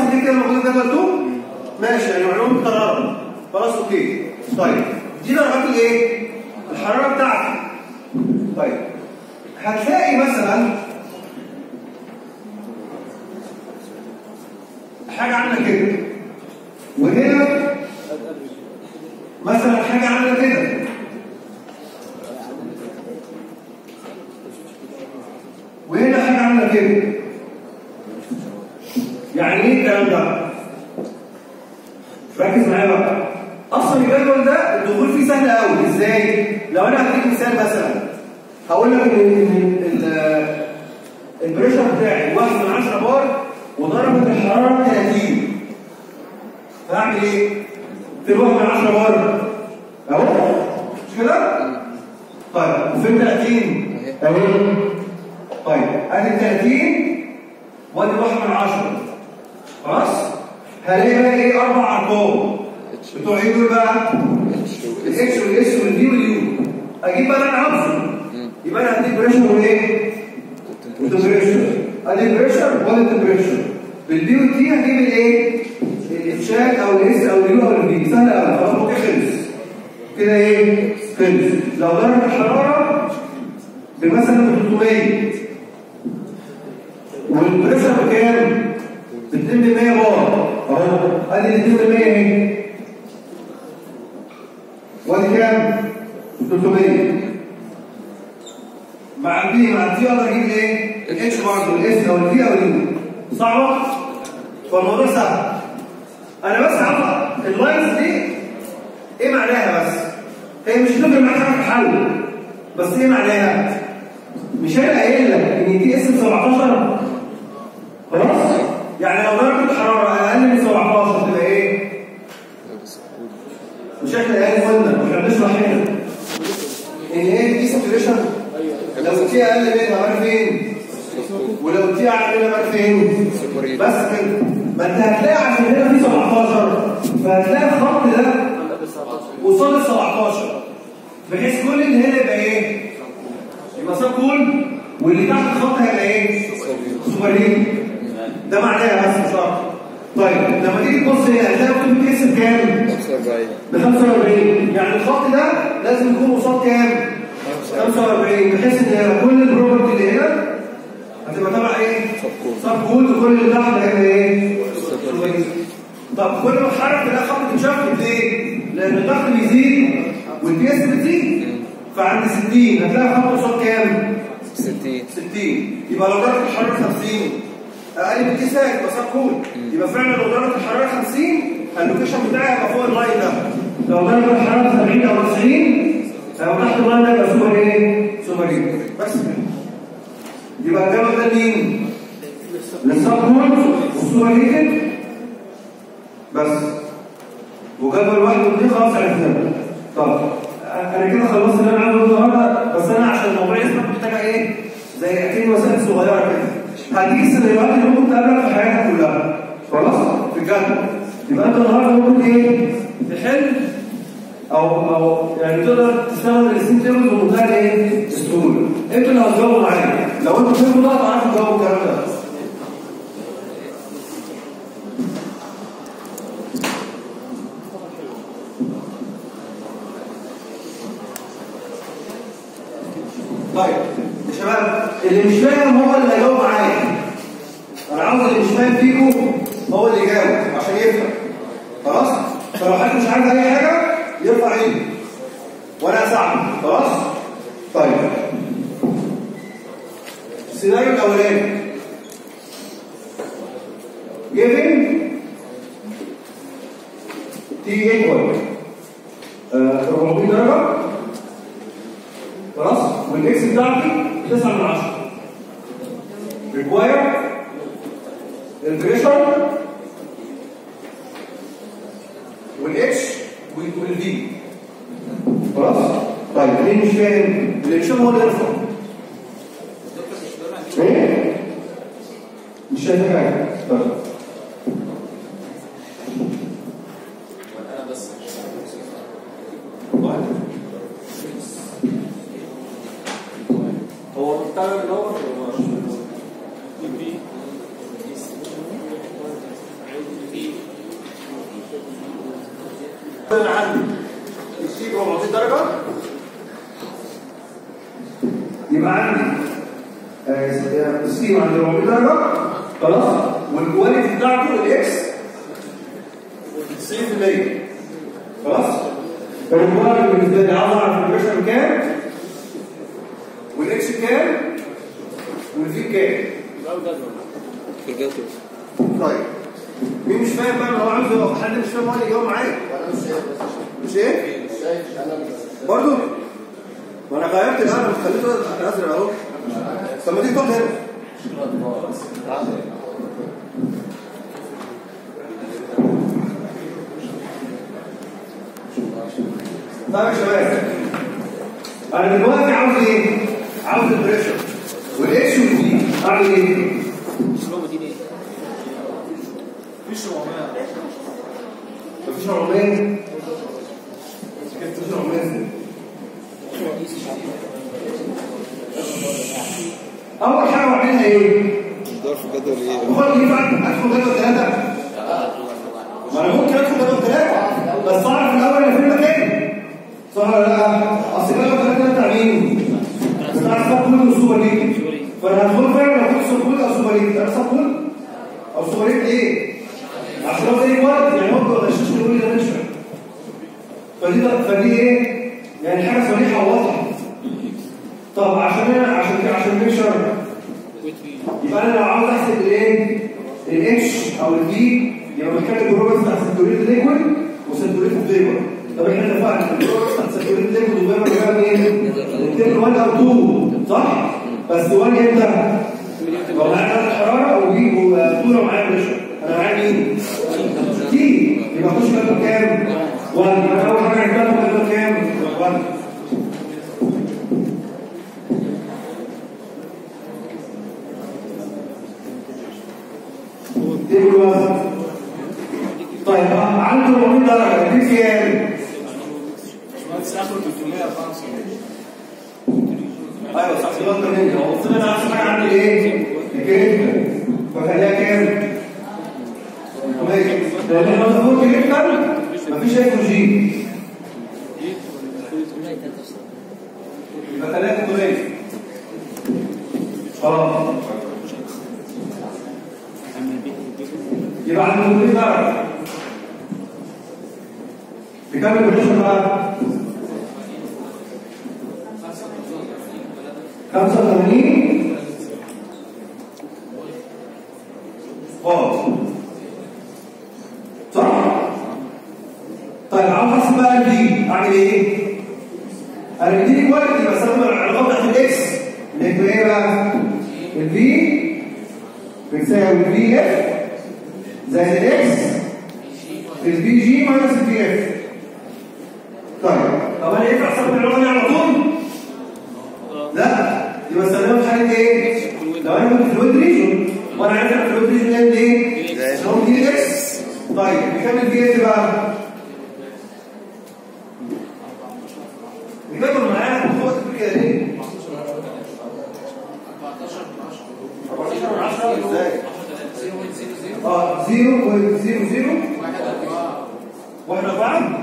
واصل دي كده المخلوق ده مالته؟ ماشي يعني معلومة مكررة. خلاص أوكي. طيب دي درجات الايه؟ الحرارة بتاعتي. طيب هتلاقي مثلا حاجة عاملة كده. وهنا مثلا حاجة عاملة كده. وهنا حاجة عاملة كده. يعني إيه الكلام ده؟ ركز معايا بقى. أصلا الجدول ده الدخول فيه سهل قوي إزاي؟ لو أنا هديك مثال مثلا. هقول لك إن ال pressure بتاعي واحد من 10 بار ودرجة الحرارة 30 هعمل إيه؟ في واحد من 10 بار. أهو. مش كده؟ طيب. وفين 30 تمام طيب. أدي 30 وأدي 1 من 10 خلاص؟ هلاقي بقى إيه؟ أربع أرقام. بتوع إيه دول بقى الاكس والاس والدي واليو أجيب بقى اللي أنا عاوزه يبقى أنا هديك pressure وايه و temperature ادي pressure ولا temperature بال P وال T هجيب الايه ال H أو ال S أو ال U أو ال V سهل قوي خلاص okay خلص. كده إيه؟ خلص. لو درجة الحراره بمثلا 300 وال pressure بكام؟ ب 200 بار أهو ادي 200 اهي وادي كام؟ 300 مع ال P مع ال T أقدر أجيب إيه؟ ال H برضه ال S أو ال V أو ال U صعبه؟ فالموضوع سهل أنا بس عارفه ال lines دي إيه معناها بس؟ هي مش هتفرق معاك حاجة في بس إيه معناها؟ مش أنا قايل لك إن T S 17 خلاص؟ يعني لو درجه الحراره أقل من 17 تبقى إيه؟ مش إحنا قايل قلنا وإحنا بنشرح هنا ان إيه T saturation لو T أقل منها بقى فين؟ ولو T أعلى منها بقى فين؟ بس كده ما أنت هتلاقي عشان هنا في 17 فهتلاقي الخط ده قصاد ال 17 بحيث كل اللي هنا يبقى إيه؟ يبقى sub cool واللي تحت الخط هيبقى إيه؟ سوبرين ده معناها بس أكتر طيب لما تيجي تبص هنا هتلاقي مكتوب كيس بكام؟ 45 ب 45 يعني الخط ده لازم يكون قصاد كام؟ 45 بحيث إن كل ال property اللي هنا هتبقى تبع إيه؟ sub cool وكل اللي تحت هيبقى إيه؟ طب كل ما اتحرك تلاقي خط بيت shift ليه؟ لأن الضغط بيزيد والبيس بتزيد فعند 60 هتلاقي خط قصاد كام؟ 60 60 يبقى لو درجه الحراره 50 أقل من 9 يبقى sub cool يبقى فعلا لو درجه الحرارة 50 ال location بتاعي هيبقى فوق ال line ده. لو درجه الحرارة 70 أو 90 أو تحت ال line ده يبقى سوبر إيه؟ سوبر إيه؟ بس. كده يبقى الجدول ده مين؟ لل sub cool وال superheated. بس. وجدول واحد واثنين خلاص عرفناه طب أنا كده خلصت اللي أنا عايزه النهارده بس أنا عشان الموضوع يثبت محتاجة إيه؟ زي أكيد مسائل صغيرة كده. هديك السيناريوهات اللي ممكن تقابلك في حياتك كلها خلاص؟ في الجدول يبقى انت النهارده ممكن إيه؟ تحل أو أو يعني تقدر تستخدم السين تيبل بمنتهى الايه؟ السهولة أنتوا اللي هتجاوبوا معايا لو أنتوا فهمتوا ده هتعرفوا تجاوبوا الكلام ده طيب يا شباب اللي مش فاهم هو اللي هيجاوب معايا أنا عاوز اللي مش فاهم فيكم هو اللي يجاوب عشان يفهم. خلاص؟ فلو حد مش عارف أي حاجة يرفع إيده. وأنا أساعده. خلاص؟ طيب. السيناريو الأولاني. T equal. آه، 400 درجة. خلاص؟ وال x بتاعتي 9 من 10 required ال pressure والاتش والفي خلاص طيب ليه مش فاهم فاهم هو اللي يرفع إيه مش شايف حاجة طيب. هو اللي هو أنا عندي ال T 400 درجه يبقى عندي آه، ال T عند 400 درجه خلاص. وال quality بتاعته ال x. 90% خلاص. فالمقارنه بالنسبة لي عاوز اعرف ال pressure كام؟ وال x كام؟ وال v كام؟ في الجدول طيب. مين مش فاهم بقى؟ هو عاوز حد مش فاهم هو اللي يجاوب معايا؟ مش إيه؟ برضه ما أنا غيرت القلم خليته أزرق أهو. طب ما تيجي تقعد هنا. طيب يا شباب. أنا دلوقتي عاوز إيه؟ عاوز ال pressure. والاتش والدي اعمل إيه؟ مفيش 400 كيف يكمل معانا هو 14 من 10... 14 من 10 إزاي؟ 0.00 آه 0.00 واحد 4...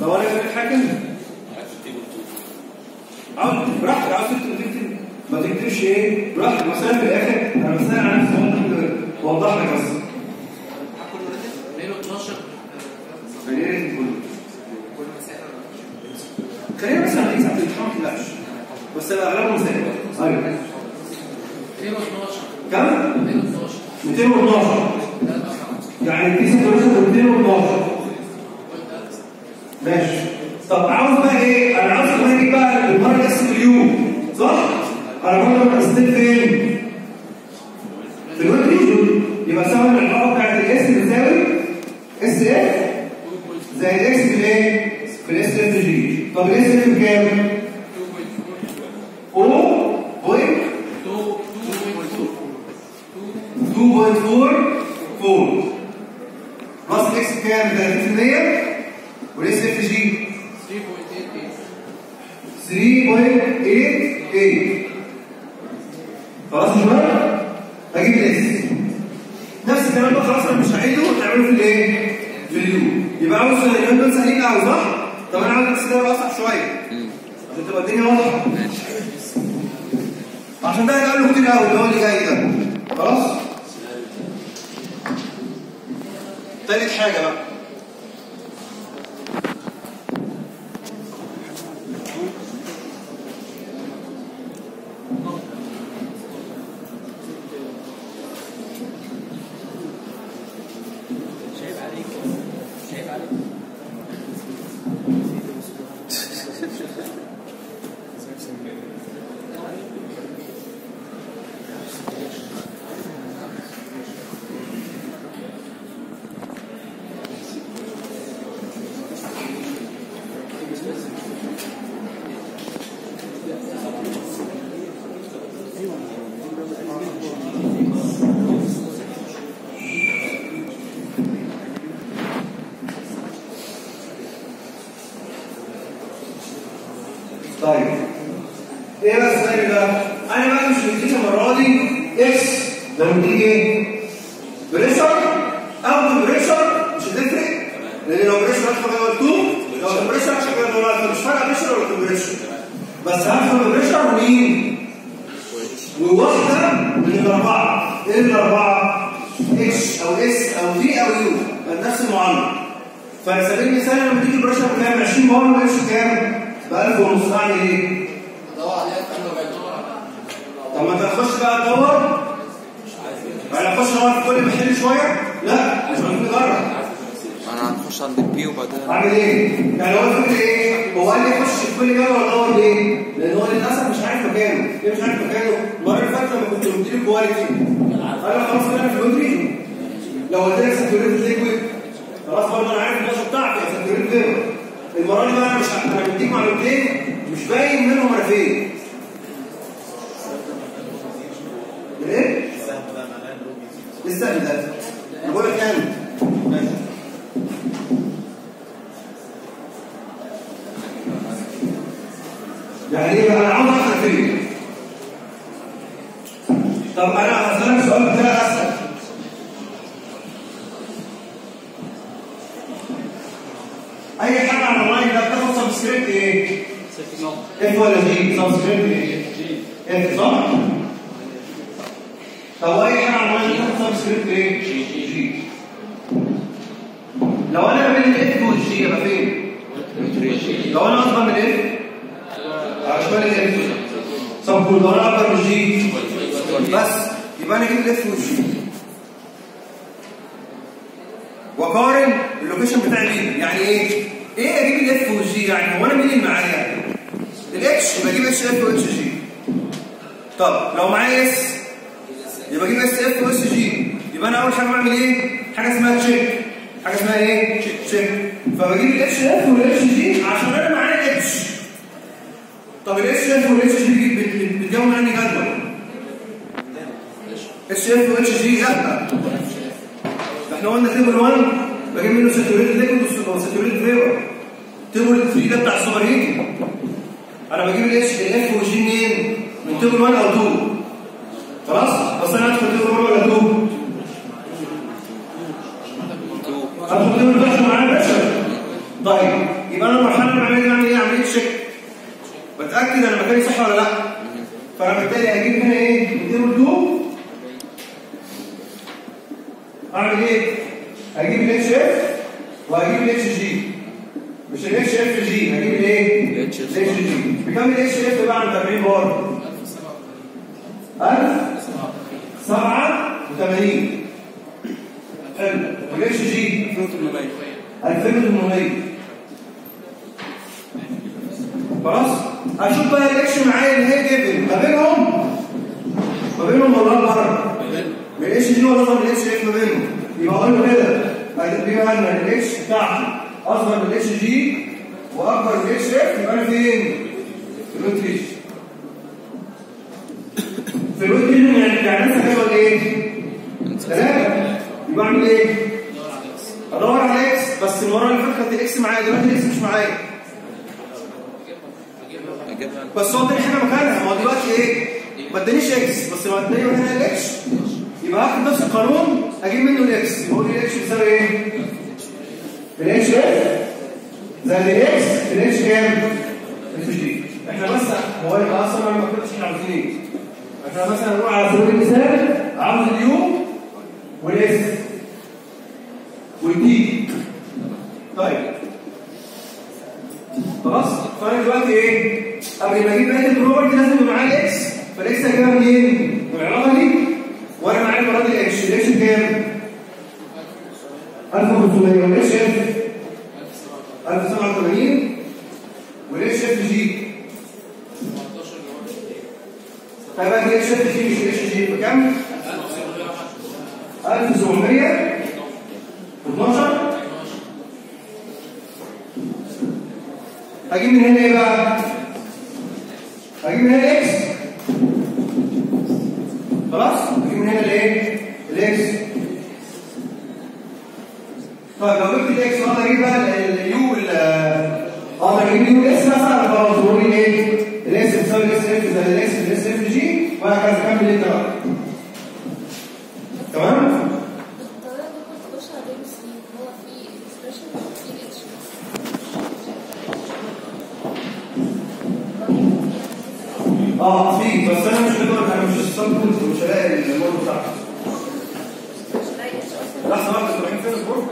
دوري غير الحاكم. عاوز براحتك عاوز تكتب. ما تكتبش إيه؟ براحتك مثلا في الآخر. أنا مثلا عن الصوت وضح لك بس. خلينا بس على الامتحان ما تقلقش بس اغلبهم زي أيوه 212 كم؟ 212 212 هتخش بقى تدور أنا اخش ادور في كل محل شوية؟ لا هنقول نجرب. أنا هنخش عند ال P وبعدين أعمل إيه؟ يعني هو الفكرة إيه؟ هو قال لي خش في كل جدول ادور ليه؟ لأن هو للأسف مش عارف مكانه، ليه مش عارف مكانه؟ المره اللي فاتت لما كنت مديك quality أنا خلاص أنا في ال wet region لو قلت لك saturated liquid خلاص برضه أنا عارف النقطة بتاعتي. saturated liquid المرة دي بقى أنا مش أنا مديك معلومتين مش باين منهم أنا فين إيه؟ لسه ده أنا بقول لك يعني ماشي يعني إيه بقى أنا عاوز اعرف فين طب أنا هسألك سؤال بطريقه اسهل اي حاجة على ال line ده بتاخد subscript إيه؟ f ولا g؟ subscript إيه؟ f صح؟ طب اي حاجة على ال line ده بتاخد subscript إيه؟ g g لو أنا ما بين ال f وال g يبقى فين؟ لو أنا اكبر من ال f على شمال ال f طب كل لو أنا اكبر من الجي بس يبقى أنا أجيب ال f وال g واقارن ال location بتاعي بيه يعني إيه؟ إيه أجيب ال f وال g يعني هو أنا مين اللي معايا؟ الاتش يبقى أجيب اتش اف واتش جي طب لو معايا s يبقى أجيب s f و s g يبقى أنا أول حاجة بعمل إيه؟ حاجة اسمها check حاجة اسمها إيه؟ check فبجيب ال h f وال h g عشان أنا معايا اتش طب الاتش اف والاتش جي بت- بت- بتكون عندي جدول. اتش اف واتش جي لأ. ده إحنا قلنا table 1 بجيب منه saturated liquid و saturated vapor table 3 ده بتاع السوبر أنا بجيب الاتش منين؟ من table 1 أو 2 خلاص بس أنا هدخل table 1 ولا 2 هدخل table pressure معايا pressure طيب يبقى أنا المرحله اللي بعملها دي اعمل إيه؟ عمليه check بتاكد أنا مكاني صح ولا لا فانا بالتالي هجيب هنا إيه؟ من table 2 اعمل إيه؟ هجيب الاتش اف وهجيب الاتش جي مش الاتش اف جي هجيب الايه؟ الاتش اف. الاتش جي بكام الاتش اف بقى عند 40 بار؟ 1087 حلو والاتش جي 2800 2800 خلاص أشوف بقى ال h معايا اللي هي given ما بينهم ما بينهم ولا أكبر من ال h g ولا اصغر من الاتش اف ما بينهم يبقى أقول له كده هتبقى لنا الاتش بتاعتي اصغر من الاتش جي واكبر من الاتش اف يبقى أنا فين؟ في الوتريش في الوتريش يعني يعني لسه حلوة إيه؟ ثلاثة يبقى أعمل إيه؟ أدور على x بس المره اللي فاتت كانت ال x معايا دلوقتي ال x مش معايا بس هو اداني حاجة مكانها هو دلوقتي إيه؟ ما ادانيش إكس بس لو اداني مكانها الإكس يبقى هاخد نفس القانون أجيب منه الإكس يقول لي الإكس بيساوي إيه؟ الاتش إيه؟ زائد الاكس الاتش كام؟ اتش دي إحنا بس هو أصلا ما كنتش إحنا عاوزين إيه؟ إحنا مثلا نروح على سبيل المثال عاوز اليو والاس والدي طيب. خلاص فأنا دلوقتي إيه؟ قبل ما أجيب بقية البروبرتي لازم يبقى معايا الاكس فالاكس هجيبها منين؟ من العلاقه دي. وأنا معايا المره الاكس الاكس بكام 1500 والاكس اف 1087 والاكس اف جي طيب بقى الاكس اف جي مش الاكس جي بكام 1700 12 هجيب من هنا إيه بقى؟ هجيب من هنا x خلاص؟ هجيب من هنا الإيه؟ ال x طيب لو جبت الاكس وأنا أجيب بقى ال- ال u آه أجيب ال u ال x مثلا خلاص تقول لي إيه؟ ال x بتساوي ال x f زائد الاكس الاكس اف جي وهكذا كمل انت بقى تمام؟ في آه في بس أنا مش هقدر أنا مش هستنقذ مش هلاقي المول بتاعته لحظه واحدة تروحين فين البورد؟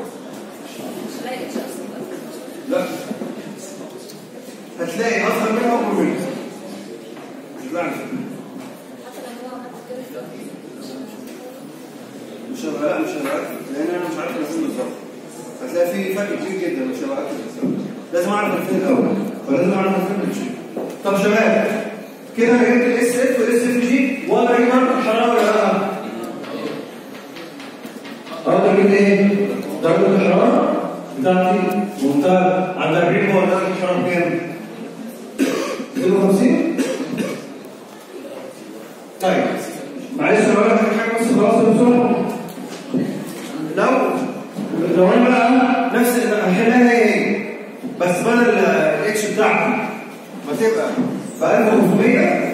مش لاقي اتش أصلا لا هتلاقي اصغر منها واكبر منها مش معنى حتى لو هو عمل كده مش هبقى لا مش هبقى أكتب، لأن أنا مش عارف الفين بالظبط. هتلاقي في فرق كبير جدا مش بالظبط لازم أعرف الفين الأول. فلازم أعرف الفين بالجي طب شباب كده أنا جبت الاس اف والاس اف جي ولا درجه الحراره ولا لأ؟ أقدر أجيب إيه؟ درجه الحراره بتاعتي منتهى عند 40 هو درجه الحراره كام؟ 52 طيب. معلش أنا بقول لك حاجة بس خلاص بسرعة. لو لو أنا بقى نفس هحلها هي بس بدل الاتش بتاعتي ما تبقى ب 1500